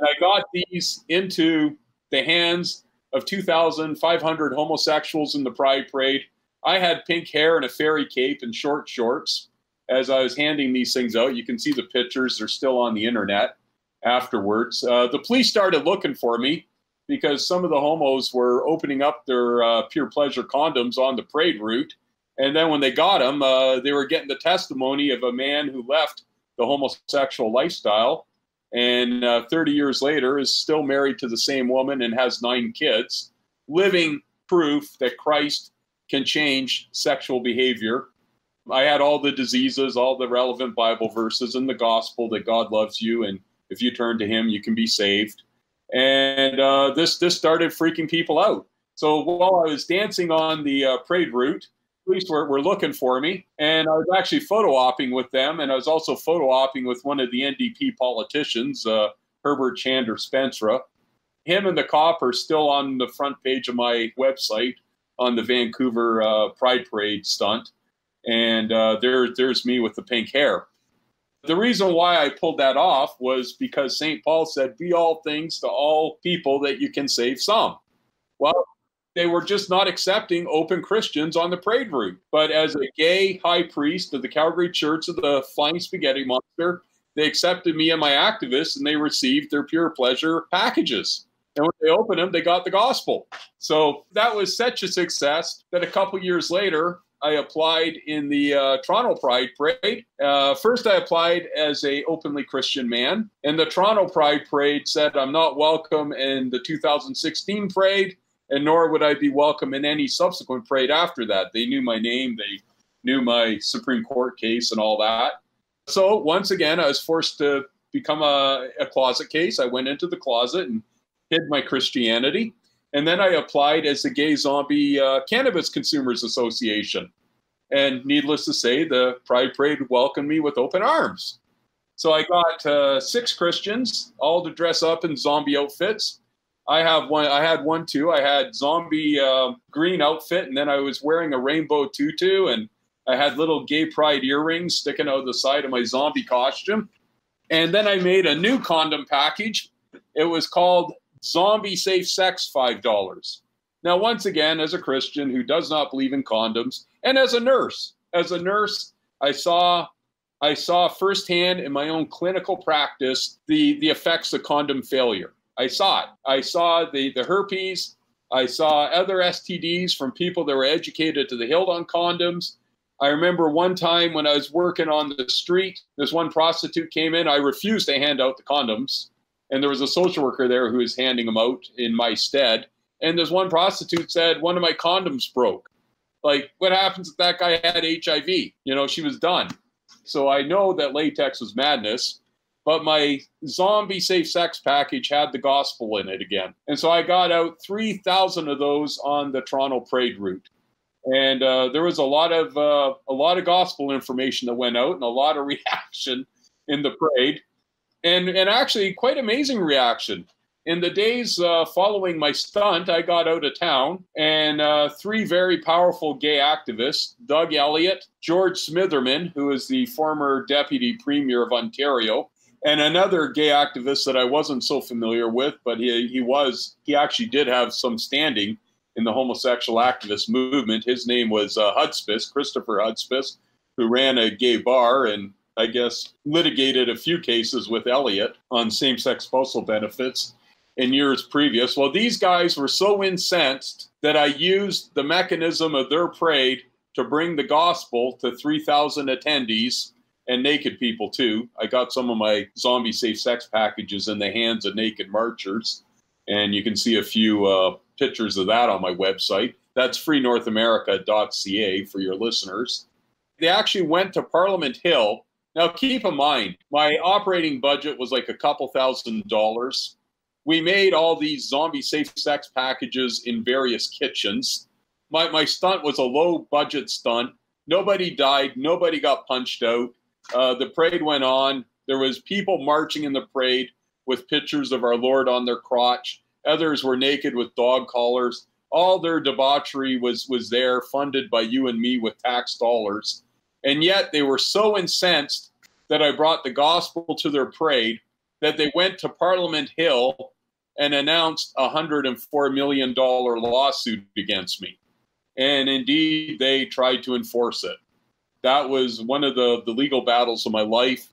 [SPEAKER 1] And I got these into the hands of 2,500 homosexuals in the Pride Parade. I had pink hair and a fairy cape and short shorts as I was handing these things out. You can see the pictures, they're still on the internet afterwards. Uh, the police started looking for me because some of the homos were opening up their uh, pure pleasure condoms on the parade route. And then when they got them, uh, they were getting the testimony of a man who left the homosexual lifestyle and uh, 30 years later is still married to the same woman and has nine kids, living proof that Christ can change sexual behavior. I had all the diseases, all the relevant Bible verses in the gospel that God loves you, and if you turn to Him, you can be saved. And uh, this this started freaking people out. So while I was dancing on the uh, parade route, police were, were looking for me, and I was actually photo opping with them, and I was also photo opping with one of the NDP politicians, uh, Herbert Chandler Spensra. Him and the cop are still on the front page of my website on the Vancouver uh, Pride Parade stunt, and uh, there, there's me with the pink hair. The reason why I pulled that off was because St. Paul said, Be all things to all people that you can save some. Well, they were just not accepting open Christians on the parade route. But as a gay high priest of the Calgary Church of the Flying Spaghetti Monster, they accepted me and my activists and they received their pure pleasure packages. And when they opened them, they got the gospel. So that was such a success that a couple years later, I applied in the uh, Toronto Pride Parade. Uh, first, I applied as a openly Christian man, and the Toronto Pride Parade said I'm not welcome in the 2016 parade and nor would I be welcome in any subsequent parade after that. They knew my name, they knew my Supreme Court case and all that. So once again, I was forced to become a, a closet case. I went into the closet and hid my Christianity. And then I applied as the Gay Zombie uh, Cannabis Consumers Association. And needless to say, the Pride Parade welcomed me with open arms. So I got uh, six Christians, all to dress up in zombie outfits. I have one. I had one too. I had zombie uh, green outfit, and then I was wearing a rainbow tutu, and I had little gay pride earrings sticking out the side of my zombie costume. And then I made a new condom package. It was called Zombie Safe Sex Five Dollars. Now, once again, as a Christian who does not believe in condoms, and as a nurse, as a nurse, I saw I saw firsthand in my own clinical practice the the effects of condom failure. I saw it. I saw the, the herpes. I saw other STDs from people that were educated to the hilt on condoms. I remember one time when I was working on the street, this one prostitute came in. I refused to hand out the condoms. And there was a social worker there who was handing them out in my stead. And this one prostitute said, One of my condoms broke. Like, what happens if that guy had HIV? You know, she was done. So I know that latex was madness, but my zombie safe sex package had the gospel in it again. And so I got out 3,000 of those on the Toronto Parade route. And uh, there was a lot of uh, a lot of gospel information that went out and a lot of reaction in the parade, and and actually quite amazing reaction in the days uh, following my stunt, I got out of town, and uh, three very powerful gay activists Doug Elliott, George Smitherman, who is the former deputy premier of Ontario, and another gay activist that I wasn't so familiar with, but he, he was, he actually did have some standing in the homosexual activist movement. His name was uh, Hudspeth, Christopher Hudspeth, who ran a gay bar and I guess litigated a few cases with Elliott on same sex spousal benefits in years previous. Well, these guys were so incensed that I used the mechanism of their parade to bring the gospel to 3,000 attendees and naked people too. I got some of my zombie safe sex packages in the hands of naked marchers, and you can see a few uh, pictures of that on my website. That's freenorthamerica.ca for your listeners. They actually went to Parliament Hill. Now, keep in mind, my operating budget was like a couple thousand dollars we made all these zombie safe sex packages in various kitchens. My, my stunt was a low budget stunt. Nobody died. Nobody got punched out. Uh, the parade went on. There was people marching in the parade with pictures of our Lord on their crotch. Others were naked with dog collars. All their debauchery was was there, funded by you and me with tax dollars. And yet they were so incensed that I brought the gospel to their parade that they went to Parliament Hill and announced a $104 million lawsuit against me. And indeed, they tried to enforce it. That was one of the, the legal battles of my life.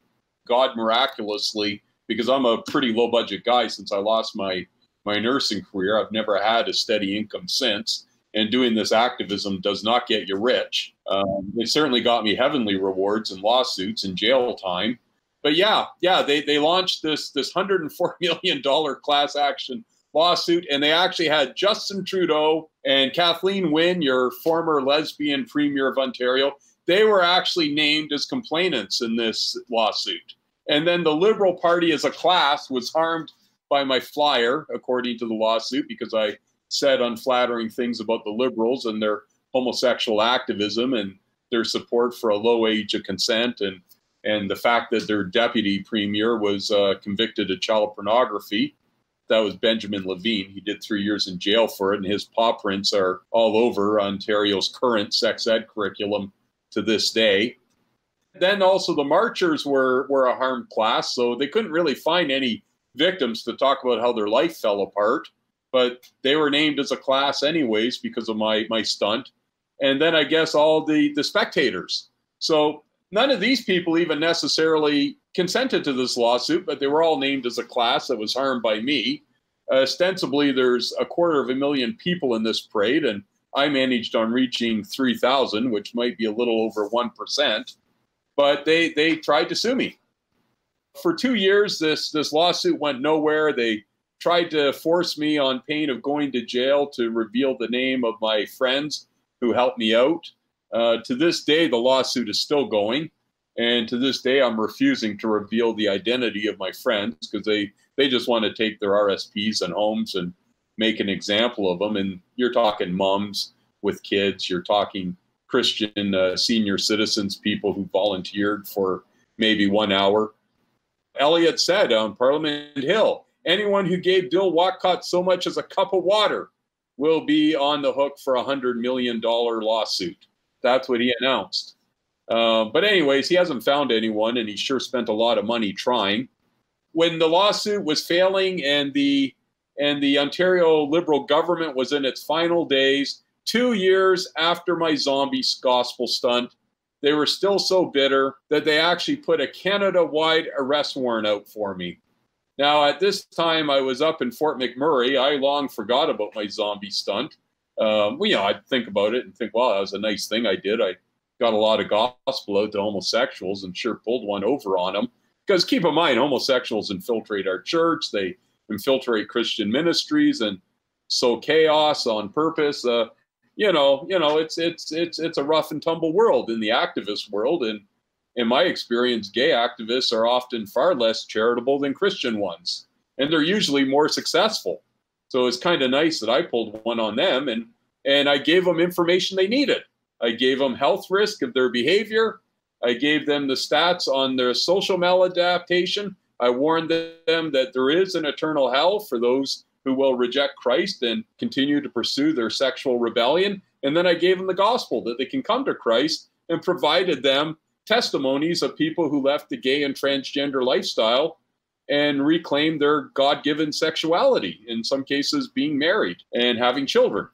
[SPEAKER 1] God miraculously, because I'm a pretty low budget guy since I lost my, my nursing career, I've never had a steady income since. And doing this activism does not get you rich. Um, it certainly got me heavenly rewards and lawsuits and jail time but yeah, yeah, they, they launched this this hundred and four million dollar class action lawsuit, and they actually had Justin Trudeau and Kathleen Wynne, your former lesbian premier of Ontario. They were actually named as complainants in this lawsuit. And then the Liberal Party as a class was harmed by my flyer, according to the lawsuit, because I said unflattering things about the Liberals and their homosexual activism and their support for a low age of consent and and the fact that their deputy premier was uh, convicted of child pornography. That was Benjamin Levin. He did three years in jail for it, and his paw prints are all over Ontario's current sex ed curriculum to this day. Then also the marchers were were a harmed class, so they couldn't really find any victims to talk about how their life fell apart. But they were named as a class anyways because of my my stunt. And then I guess all the the spectators. So none of these people even necessarily consented to this lawsuit, but they were all named as a class that was harmed by me. Uh, ostensibly, there's a quarter of a million people in this parade, and I managed on reaching 3,000, which might be a little over 1%. But they, they tried to sue me. For two years, this, this lawsuit went nowhere. They tried to force me on pain of going to jail to reveal the name of my friends who helped me out. Uh, to this day, the lawsuit is still going. And to this day, I'm refusing to reveal the identity of my friends because they, they just want to take their RSPs and homes and make an example of them. And you're talking moms with kids, you're talking Christian uh, senior citizens, people who volunteered for maybe one hour. Elliot said on Parliament Hill anyone who gave Bill Whatcott so much as a cup of water will be on the hook for a $100 million lawsuit that's what he announced. Uh, but anyways, he hasn't found anyone, and he sure spent a lot of money trying. When the lawsuit was failing, and the and the Ontario Liberal government was in its final days, two years after my zombie gospel stunt, they were still so bitter that they actually put a Canada-wide arrest warrant out for me. Now, at this time, I was up in Fort McMurray. I long forgot about my zombie stunt um, well, you know, I'd think about it and think, well, that was a nice thing I did. I got a lot of gospel out to homosexuals and sure pulled one over on them. Because keep in mind, homosexuals infiltrate our church, they infiltrate Christian ministries and sow chaos on purpose. Uh, you know, you know, it's it's it's it's a rough and tumble world in the activist world, and in my experience, gay activists are often far less charitable than Christian ones, and they're usually more successful. So it's kind of nice that I pulled one on them, and and I gave them information they needed. I gave them health risk of their behavior. I gave them the stats on their social maladaptation. I warned them that there is an eternal hell for those who will reject Christ and continue to pursue their sexual rebellion. And then I gave them the gospel that they can come to Christ and provided them testimonies of people who left the gay and transgender lifestyle and reclaimed their God given sexuality, in some cases, being married and having children.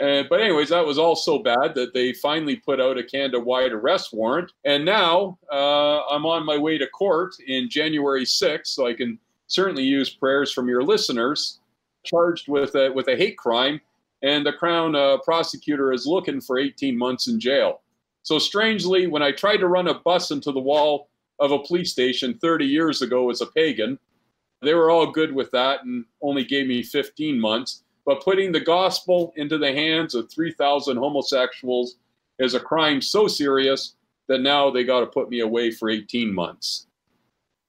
[SPEAKER 1] Uh, but anyways, that was all so bad that they finally put out a Canada-wide arrest warrant, and now uh, I'm on my way to court in January 6th, so I can certainly use prayers from your listeners charged with a, with a hate crime, and the Crown uh, prosecutor is looking for 18 months in jail. So strangely, when I tried to run a bus into the wall of a police station 30 years ago as a pagan, they were all good with that and only gave me 15 months. But putting the gospel into the hands of 3,000 homosexuals is a crime so serious that now they got to put me away for 18 months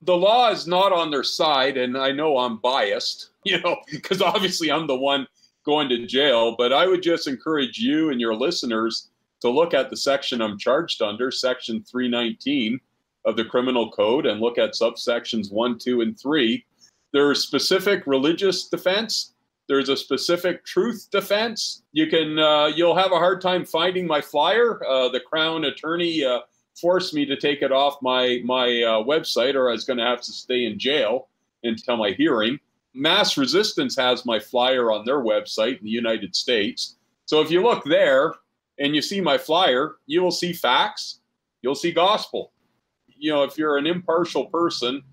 [SPEAKER 1] the law is not on their side, and I know I'm biased, you know, because obviously I'm the one going to jail. But I would just encourage you and your listeners to look at the section I'm charged under, Section 319 of the Criminal Code, and look at subsections 1, 2, and 3. There's specific religious defense. There's a specific truth defense. You can, uh, you'll have a hard time finding my flyer. Uh, the Crown Attorney uh, forced me to take it off my my uh, website, or I was going to have to stay in jail until my hearing. Mass Resistance has my flyer on their website in the United States. So if you look there and you see my flyer, you will see facts, you'll see gospel. You know, if you're an impartial person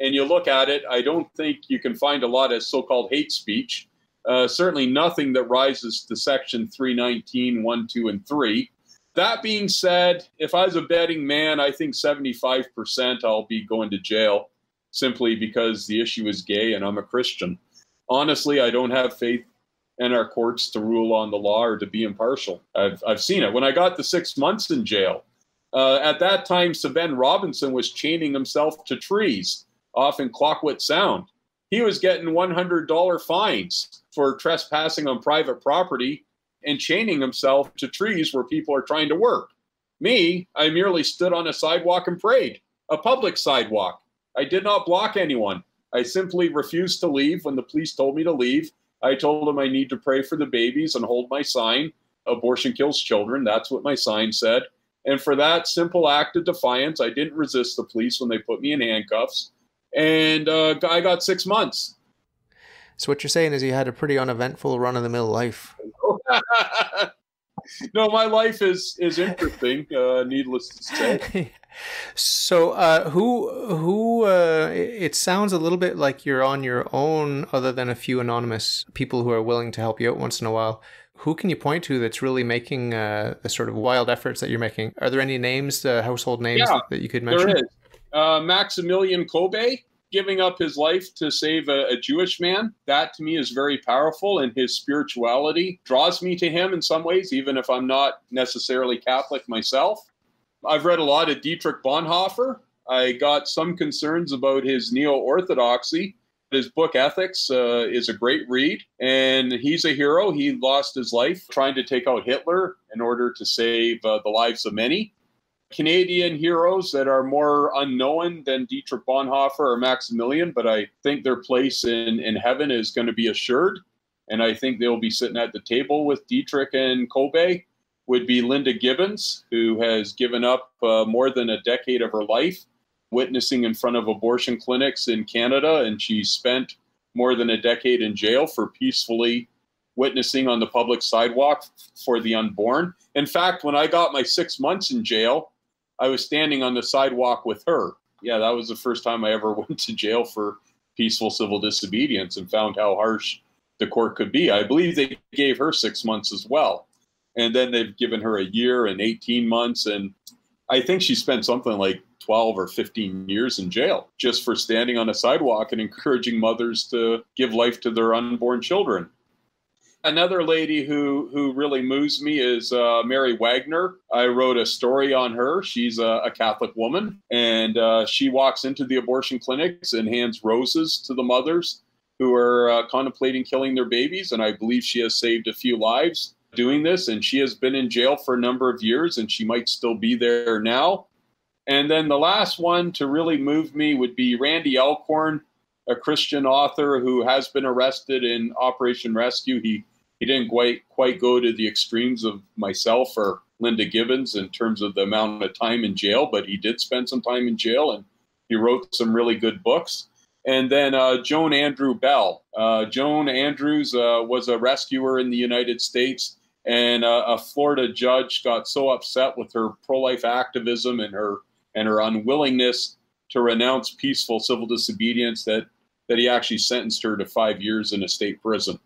[SPEAKER 1] and you look at it, I don't think you can find a lot of so-called hate speech. Uh, certainly nothing that rises to section 319, 1, 2, and 3. That being said, if I was a betting man, I think 75% I'll be going to jail simply because the issue is gay and I'm a Christian. Honestly, I don't have faith in our courts to rule on the law or to be impartial. I've, I've seen it. When I got the six months in jail, uh, at that time, Svend Robinson was chaining himself to trees off in Clayoquot Sound. He was getting $100 fines for trespassing on private property and chaining himself to trees where people are trying to work. Me, I merely stood on a sidewalk and prayed, a public sidewalk. I did not block anyone. I simply refused to leave when the police told me to leave. I told them I need to pray for the babies and hold my sign. Abortion kills children. That's what my sign said. And for that simple act of defiance, I didn't resist the police when they put me in handcuffs. And uh, I got six months.
[SPEAKER 2] So what you're saying is you had a pretty uneventful run of the mill life.
[SPEAKER 1] no, my life is is interesting. Uh, needless to say.
[SPEAKER 2] so uh, who who? Uh, it sounds a little bit like you're on your own, other than a few anonymous people who are willing to help you out once in a while. Who can you point to that's really making uh, the sort of wild efforts that you're making? Are there any names, uh, household names yeah, that, you could mention?
[SPEAKER 1] There is. Uh, Maximilian Kolbe giving up his life to save a, a, Jewish man. That to me is very powerful, and his spirituality draws me to him in some ways, even if I'm not necessarily Catholic myself. I've read a lot of Dietrich Bonhoeffer. I got some concerns about his neo orthodoxy. His book Ethics uh, is a great read, and he's a hero. He lost his life trying to take out Hitler in order to save uh, the lives of many. Canadian heroes that are more unknown than Dietrich Bonhoeffer or Maximilian, but I think their place in, in heaven is going to be assured. And I think they'll be sitting at the table with Dietrich and Kolbe. Would be Linda Gibbons, who has given up uh, more than a decade of her life witnessing in front of abortion clinics in Canada, and she spent more than a decade in jail for peacefully witnessing on the public sidewalk for the unborn. In fact, when I got my six months in jail, I was standing on the sidewalk with her. Yeah, that was the first time I ever went to jail for peaceful civil disobedience and found how harsh the court could be. I believe they gave her six months as well. And then they've given her a year and 18 months. And I think she spent something like 12 or 15 years in jail just for standing on a sidewalk and encouraging mothers to give life to their unborn children. Another lady who who really moves me is uh, Mary Wagner. I wrote a story on her. She's a, a Catholic woman, and uh, she walks into the abortion clinics and hands roses to the mothers who are uh, contemplating killing their babies. And I believe she has saved a few lives doing this. And she has been in jail for a number of years, and she might still be there now. And then the last one to really move me would be Randy Alcorn, a Christian author who has been arrested in Operation Rescue. He he didn't quite quite go to the extremes of myself or Linda Gibbons in terms of the amount of time in jail, but he did spend some time in jail and he wrote some really good books. And then uh, Joan Andrew Bell. Uh, Joan Andrews uh, was a rescuer in the United States, and uh, a Florida judge got so upset with her pro-life activism and her and her unwillingness to renounce peaceful civil disobedience that that he actually sentenced her to five years in a state prison.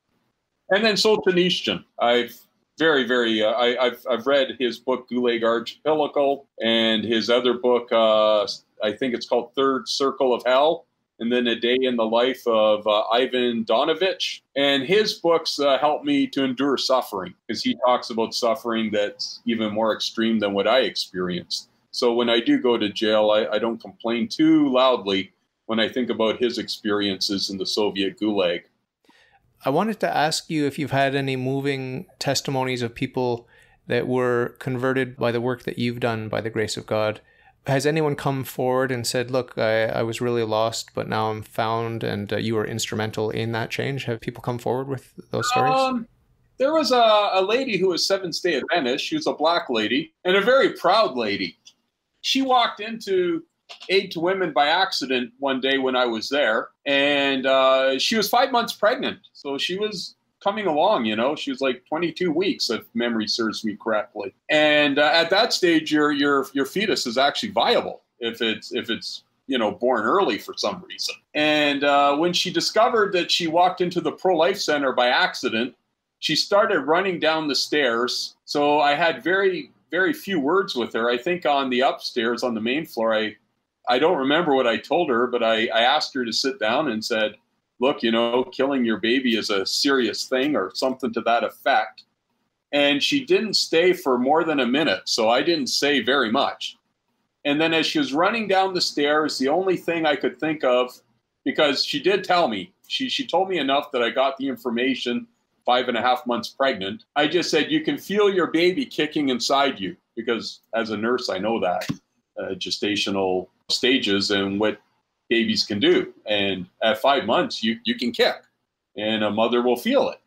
[SPEAKER 1] And then Solzhenitsyn. I've very, very, uh, I, have I've read his book, Gulag Archipelago, and his other book, uh, I think it's called Third Circle of Hell, and then A Day in the Life of uh, Ivan Donovich. And his books uh, help me to endure suffering because he talks about suffering that's even more extreme than what I experienced. So when I do go to jail, I, I don't complain too loudly when I think about his experiences in the Soviet Gulag.
[SPEAKER 2] I wanted to ask you if you've had any moving testimonies of people that were converted by the work that you've done by the grace of God. Has anyone come forward and said, Look, I, I was really lost, but now I'm found, and uh, you were instrumental in that change? Have people come forward with those stories? Um,
[SPEAKER 1] there was a, a lady who was Seventh day Adventist. She was a black lady and a very proud lady. She walked into aid to women by accident one day when I was there, and uh, she was five months pregnant, so she was coming along. You know, she was like 22 weeks, if memory serves me correctly. And uh, at that stage, your your your fetus is actually viable if it's if it's you know born early for some reason. And uh, when she discovered that she walked into the pro life center by accident, she started running down the stairs. So I had very very few words with her. I think on the upstairs on the main floor, I I don't remember what I told her, but I, I asked her to sit down and said, look, you know, killing your baby is a serious thing or something to that effect. And she didn't stay for more than a minute, so I didn't say very much. And then as she was running down the stairs, the only thing I could think of, because she did tell me, she, she told me enough that I got the information five and a half months pregnant. I just said, You can feel your baby kicking inside you, because as a nurse, I know that uh, gestational stages and what babies can do. And at five months, you, you can kick and a mother will feel it.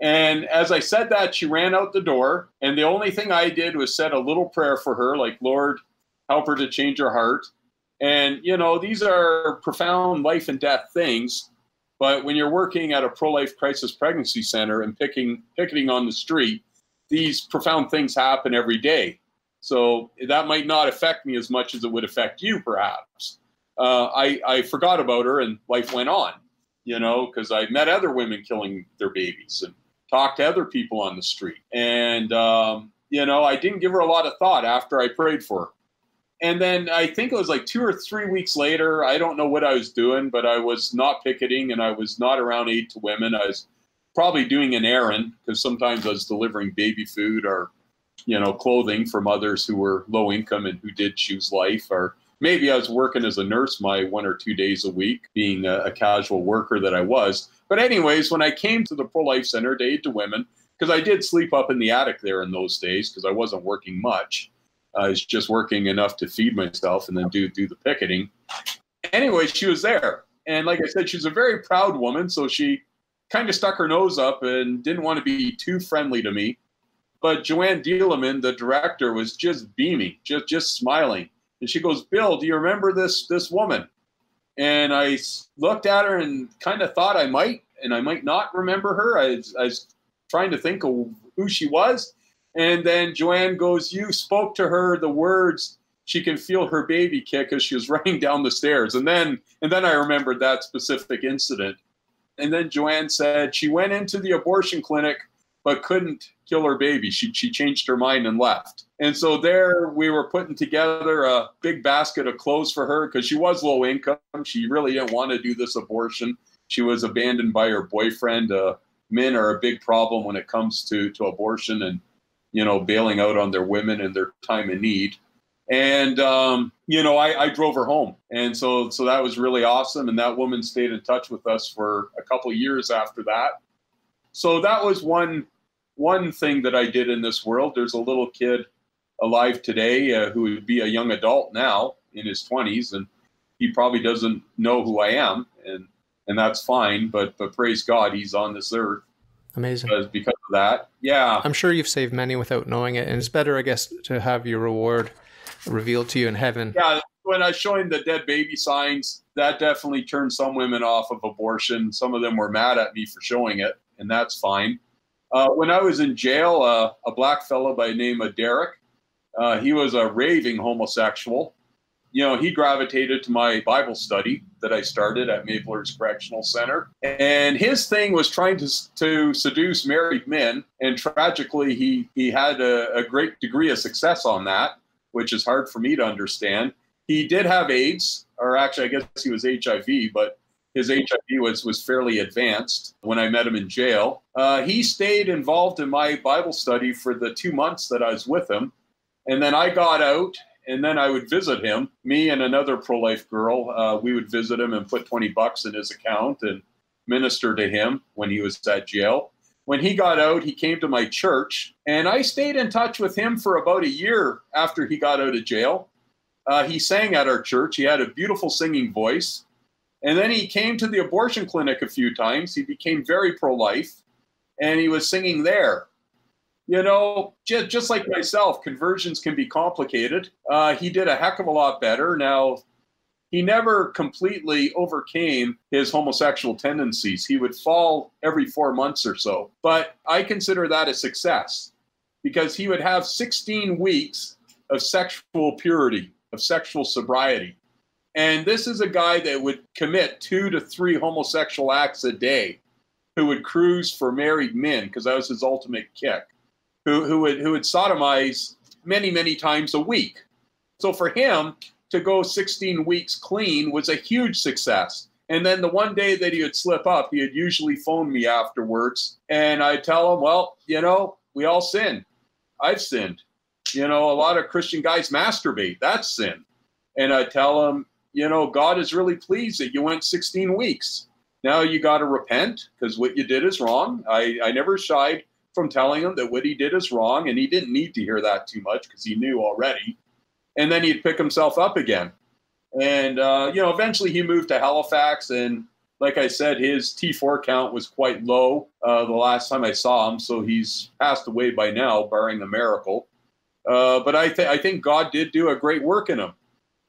[SPEAKER 1] And as I said that, she ran out the door. And the only thing I did was said a little prayer for her, like, Lord, help her to change her heart. And, you know, these are profound life and death things. But when you're working at a pro life crisis pregnancy center and picking, picketing on the street, these profound things happen every day. So that might not affect me as much as it would affect you, perhaps. Uh, I, I forgot about her and life went on, you know, because I met other women killing their babies and talked to other people on the street. And, um, you know, I didn't give her a lot of thought after I prayed for her. And then I think it was like two or three weeks later. I don't know what I was doing, but I was not picketing and I was not around aid to women. I was probably doing an errand because sometimes I was delivering baby food or you know, clothing from others who were low income and who did choose life. Or maybe I was working as a nurse my one or two days a week, being a, a casual worker that I was. But, anyways, when I came to the pro life center to aid to women, because I did sleep up in the attic there in those days because I wasn't working much. I was just working enough to feed myself and then do do the picketing. Anyway, she was there, and like I said, she's a very proud woman, so she kind of stuck her nose up and didn't want to be too friendly to me. But Joanne Dieleman, the director, was just beaming, just just smiling. And she goes, "Bill, do you remember this this woman?" And I looked at her and kind of thought I might, and I might not remember her. I, I was trying to think of who she was. And then Joanne goes, "You spoke to her the words." She can feel her baby kick as she was running down the stairs. And then, and then I remembered that specific incident. And then Joanne said she went into the abortion clinic but couldn't kill her baby. She, she changed her mind and left. And so there we were putting together a big basket of clothes for her because she was low income. She really didn't want to do this abortion. She was abandoned by her boyfriend, a men are a big problem when it comes to to abortion and you know bailing out on their women and their time of need. And um, you know, I, I drove her home, and so so that was really awesome. And that woman stayed in touch with us for a couple years after that. So that was one one thing that I did in this world. There's a little kid alive today uh, who would be a young adult now in his 20s, and he probably doesn't know who I am, and and that's fine. But but praise God, he's on this earth.
[SPEAKER 2] Amazing.
[SPEAKER 1] Because, because of that, yeah.
[SPEAKER 2] I'm sure you've saved many without knowing it, and it's better, I guess, to have your reward revealed to you in heaven.
[SPEAKER 1] Yeah, when I was showing the dead baby signs, that definitely turned some women off of abortion. Some of them were mad at me for showing it, and that's fine. Uh, when I was in jail, uh, a black fellow by the name of Derek, uh, he was a raving homosexual. You know, he gravitated to my Bible study that I started at Maplehurst Correctional Center. And his thing was trying to, to seduce married men. And tragically, he, he had a, a great degree of success on that which is hard for me to understand. He did have AIDS, or actually, I guess he was HIV, but his HIV was, was fairly advanced when I met him in jail. Uh, he stayed involved in my Bible study for the two months that I was with him. And then I got out, and then I would visit him. Me and another pro life girl, uh, we would visit him and put 20 bucks in his account and minister to him when he was at jail when he got out, he came to my church, and I stayed in touch with him for about a year after he got out of jail. Uh, he sang at our church. He had a beautiful singing voice. And then he came to the abortion clinic a few times. He became very pro life, and he was singing there. You know, just, just like myself, conversions can be complicated. Uh, he did a heck of a lot better. Now, he never completely overcame his homosexual tendencies. He would fall every four months or so. But I consider that a success because he would have 16 weeks of sexual purity, of sexual sobriety. And this is a guy that would commit two to three homosexual acts a day, who would cruise for married men, because that was his ultimate kick, who, who, would, who would sodomize many, many times a week. So for him, to go 16 weeks clean was a huge success. And then the one day that he would slip up, he would usually phone me afterwards. And I'd tell him, well, you know, we all sin. I've sinned. You know, a lot of Christian guys masturbate. That's sin. And I tell him, you know, God is really pleased that you went 16 weeks. Now you got to repent because what you did is wrong. I, I never shied from telling him that what he did is wrong. And he didn't need to hear that too much because he knew already and then he'd pick himself up again. And uh, you know, eventually he moved to Halifax, and like I said, his T4 count was quite low uh, the last time I saw him. So he's passed away by now, barring a miracle. Uh, but I, th- I think God did do a great work in him,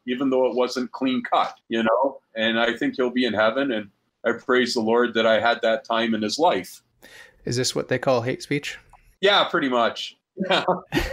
[SPEAKER 1] even though it wasn't clean cut, you know. And I think he'll be in heaven. And I praise the Lord that I had that time in his life.
[SPEAKER 2] Is this what they call hate speech?
[SPEAKER 1] Yeah, pretty much. Yeah,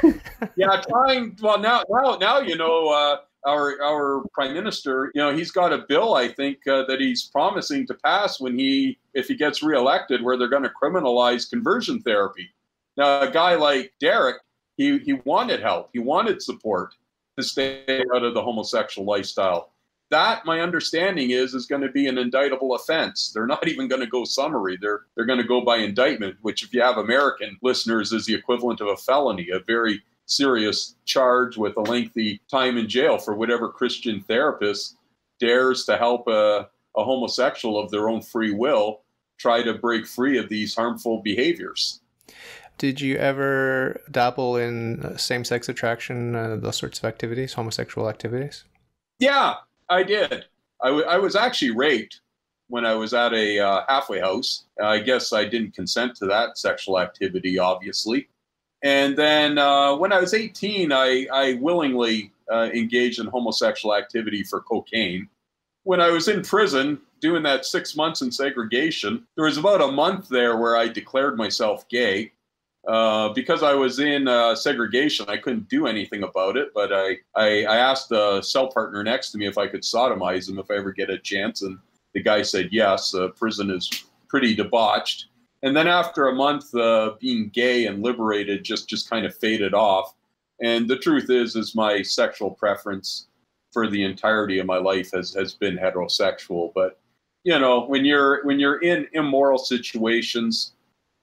[SPEAKER 1] yeah. Trying. Well, now, now, now you know. Uh, our our prime minister, you know, he's got a bill I think uh, that he's promising to pass when he, if he gets reelected, where they're going to criminalize conversion therapy. Now, a guy like Derek, he he wanted help, he wanted support to stay out of the homosexual lifestyle. That my understanding is is going to be an indictable offense. They're not even going to go summary. They're they're going to go by indictment which if you have american listeners is the equivalent of a felony a very serious charge with a lengthy time in jail for whatever christian therapist dares to help a, a homosexual of their own free will try to break free of these harmful behaviors
[SPEAKER 2] did you ever dabble in same-sex attraction uh, those sorts of activities homosexual activities
[SPEAKER 1] yeah I did. I, w- I was actually raped when I was at a uh, halfway house. I guess I didn't consent to that sexual activity, obviously. And then uh, when I was 18, I, I willingly uh, engaged in homosexual activity for cocaine. When I was in prison doing that six months in segregation, there was about a month there where I declared myself gay. Uh, because I was in uh, segregation, I couldn't do anything about it. But I, I, I, asked the cell partner next to me if I could sodomize him if I ever get a chance, and the guy said yes. Uh, prison is pretty debauched. And then after a month uh, being gay and liberated, just just kind of faded off. And the truth is, is my sexual preference for the entirety of my life has has been heterosexual. But you know, when you're when you're in immoral situations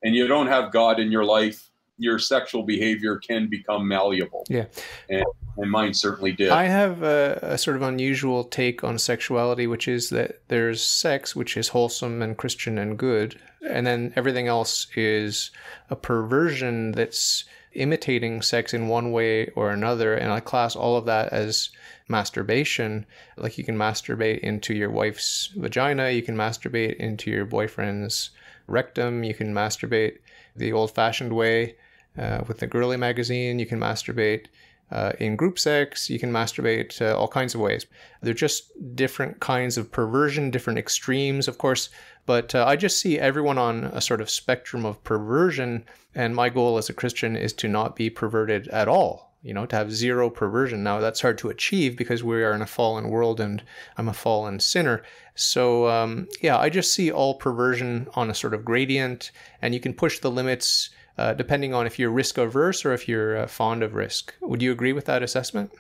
[SPEAKER 1] and you don't have God in your life, your sexual behavior can become malleable.
[SPEAKER 2] Yeah.
[SPEAKER 1] And, and mine certainly did.
[SPEAKER 2] I have a, a, sort of unusual take on sexuality, which is that there's sex, which is wholesome and Christian and good, and then everything else is a perversion that's imitating sex in one way or another. And I class all of that as masturbation. Like you can masturbate into your wife's vagina, you can masturbate into your boyfriend's rectum, you can masturbate the old fashioned way uh, with the girly magazine, you can masturbate. Uh, in group sex, you can masturbate uh, all kinds of ways. They're just different kinds of perversion, different extremes, of course. But uh, I just see everyone on a sort of spectrum of perversion. And my goal as a Christian is to not be perverted at all, you know, to have zero perversion. Now, that's hard to achieve because we are in a fallen world and I'm a fallen sinner. So, um, yeah, I just see all perversion on a sort of gradient, and you can push the limits uh, depending on if you're risk averse or if you're uh, fond of risk. Would you agree with that assessment?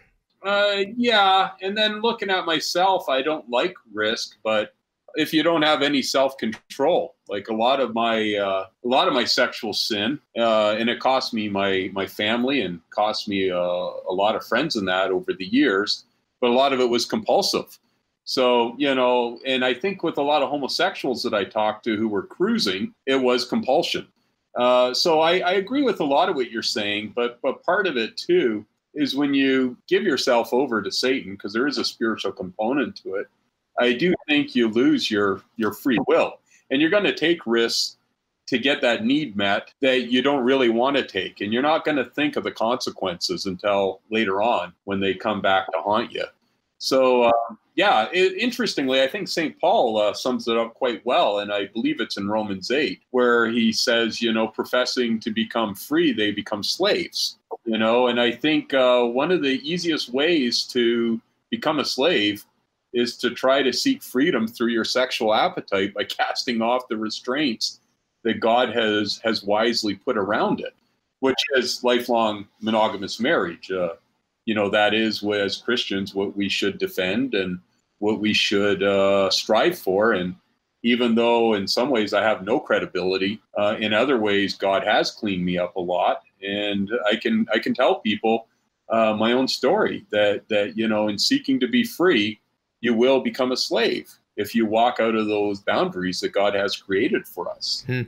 [SPEAKER 1] Uh, yeah. And then looking at myself, I don't like risk, but if you don't have any self control, like a lot of my uh, a lot of my sexual sin, uh, and it cost me my my family and cost me uh, a lot of friends in that over the years. But a lot of it was compulsive. So you know, and I think with a lot of homosexuals that I talked to who were cruising, it was compulsion. Uh, so I, I agree with a lot of what you're saying, but but part of it too is when you give yourself over to Satan, because there is a spiritual component to it I do think you lose your your free will, and you're going to take risks to get that need met that you don't really want to take, and you're not going to think of the consequences until later on when they come back to haunt you. So, uh, yeah, it, interestingly, I think St. Paul uh, sums it up quite well, and I believe it's in Romans 8, where he says, you know, professing to become free, they become slaves, you know, and I think uh, one of the easiest ways to become a slave is to try to seek freedom through your sexual appetite by casting off the restraints that God has has wisely put around it, which is lifelong monogamous marriage. Uh, you know that is as Christians what we should defend and what we should uh, strive for. And even though in some ways I have no credibility, uh, in other ways God has cleaned me up a lot, and I can I can tell people uh, my own story that that you know in seeking to be free you will become a slave if you walk out of those boundaries that God has created for us.
[SPEAKER 2] Hmm.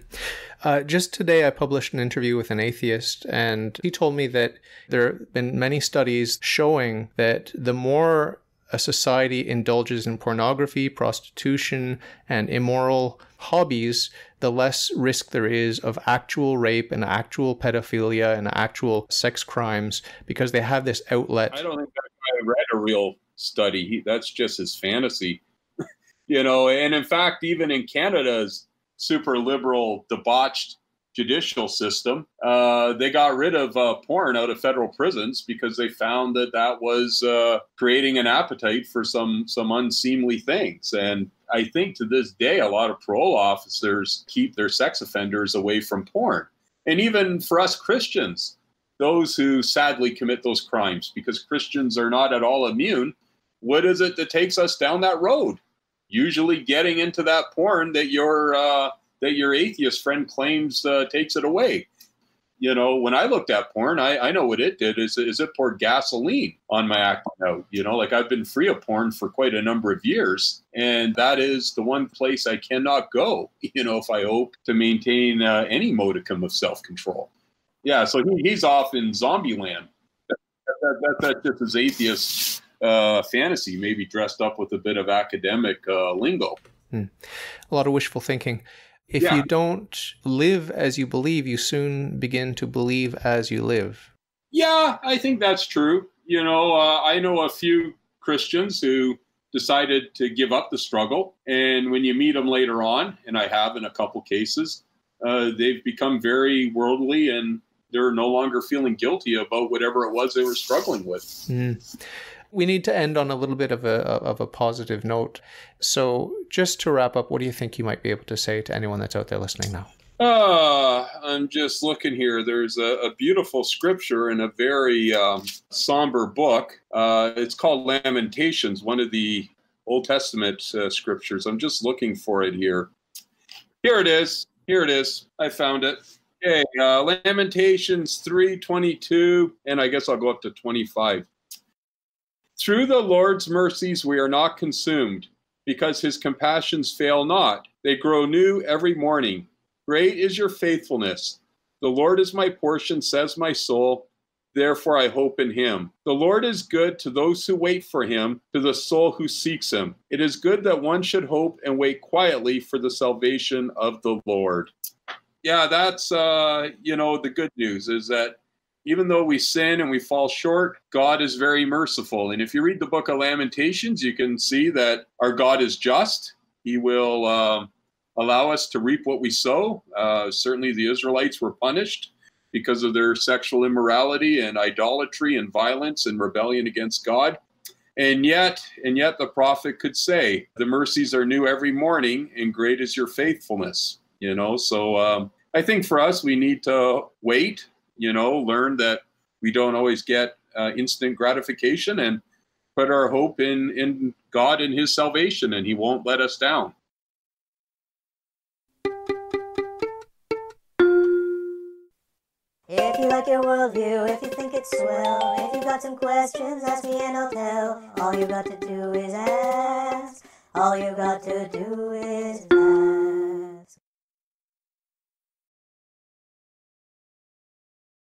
[SPEAKER 2] Uh, just today, I published an interview with an atheist, and he told me that there have been many studies showing that the more a society indulges in pornography, prostitution, and immoral hobbies, the less risk there is of actual rape and actual pedophilia and actual sex crimes because they have this outlet.
[SPEAKER 1] I don't think that guy read a real study. He, that's just his fantasy, you know. And in fact, even in Canada's super liberal, debauched judicial system, uh, they got rid of uh, porn out of federal prisons because they found that that was uh, creating an appetite for some some unseemly things. And I think to this day, a lot of parole officers keep their sex offenders away from porn. And even for us Christians, those who sadly commit those crimes, because Christians are not at all immune what is it that takes us down that road? Usually, getting into that porn that your uh, that your atheist friend claims uh, takes it away. You know, when I looked at porn, I, I know what it did is, is it poured gasoline on my acting out. You know, like I've been free of porn for quite a number of years, and that is the one place I cannot go. You know, if I hope to maintain uh, any modicum of self control. Yeah, so he, he's off in zombie land. That, that, that, that's just his atheist uh, fantasy, maybe dressed up with a bit of academic uh, lingo.
[SPEAKER 2] Hmm. A lot of wishful thinking. If yeah. you don't live as you believe, you soon begin to believe as you live.
[SPEAKER 1] Yeah, I think that's true. You know, uh, I know a few Christians who decided to give up the struggle. And when you meet them later on, and I have in a couple cases, uh, they've become very worldly and they're no longer feeling guilty about whatever it was they were struggling with.
[SPEAKER 2] Mm we need to end on a little bit of a of a positive note. So, just to wrap up, what do you think you might be able to say to anyone that's out there listening now?
[SPEAKER 1] Uh, I'm just looking here. There's a, a beautiful scripture in a very um, somber book. Uh, it's called Lamentations, one of the Old Testament uh, scriptures. I'm just looking for it here. Here it is. Here it is. I found it. Okay, uh, Lamentations 3:22, and I guess I'll go up to 25. Through the Lord's mercies we are not consumed, because his compassions fail not. They grow new every morning. Great is your faithfulness. The Lord is my portion, says my soul. Therefore I hope in him. The Lord is good to those who wait for him, to the soul who seeks him. It is good that one should hope and wait quietly for the salvation of the Lord. Yeah, that's uh, you know the good news is that even though we sin and we fall short, God is very merciful. And if you read the book of Lamentations, you can see that our God is just. He will uh, allow us to reap what we sow. Uh, certainly, the Israelites were punished because of their sexual immorality and idolatry and violence and rebellion against God. And yet, and yet the prophet could say, the mercies are new every morning and great is your faithfulness. You know, so um, I think for us, we need to wait, you know, learn that we don't always get uh, instant gratification and put our hope in, in God and his salvation and he won't let us down.
[SPEAKER 3] If you like your worldview, if you think it's swell, if you got some questions, ask me and I'll tell. All you got to do is ask. All you got to do is ask.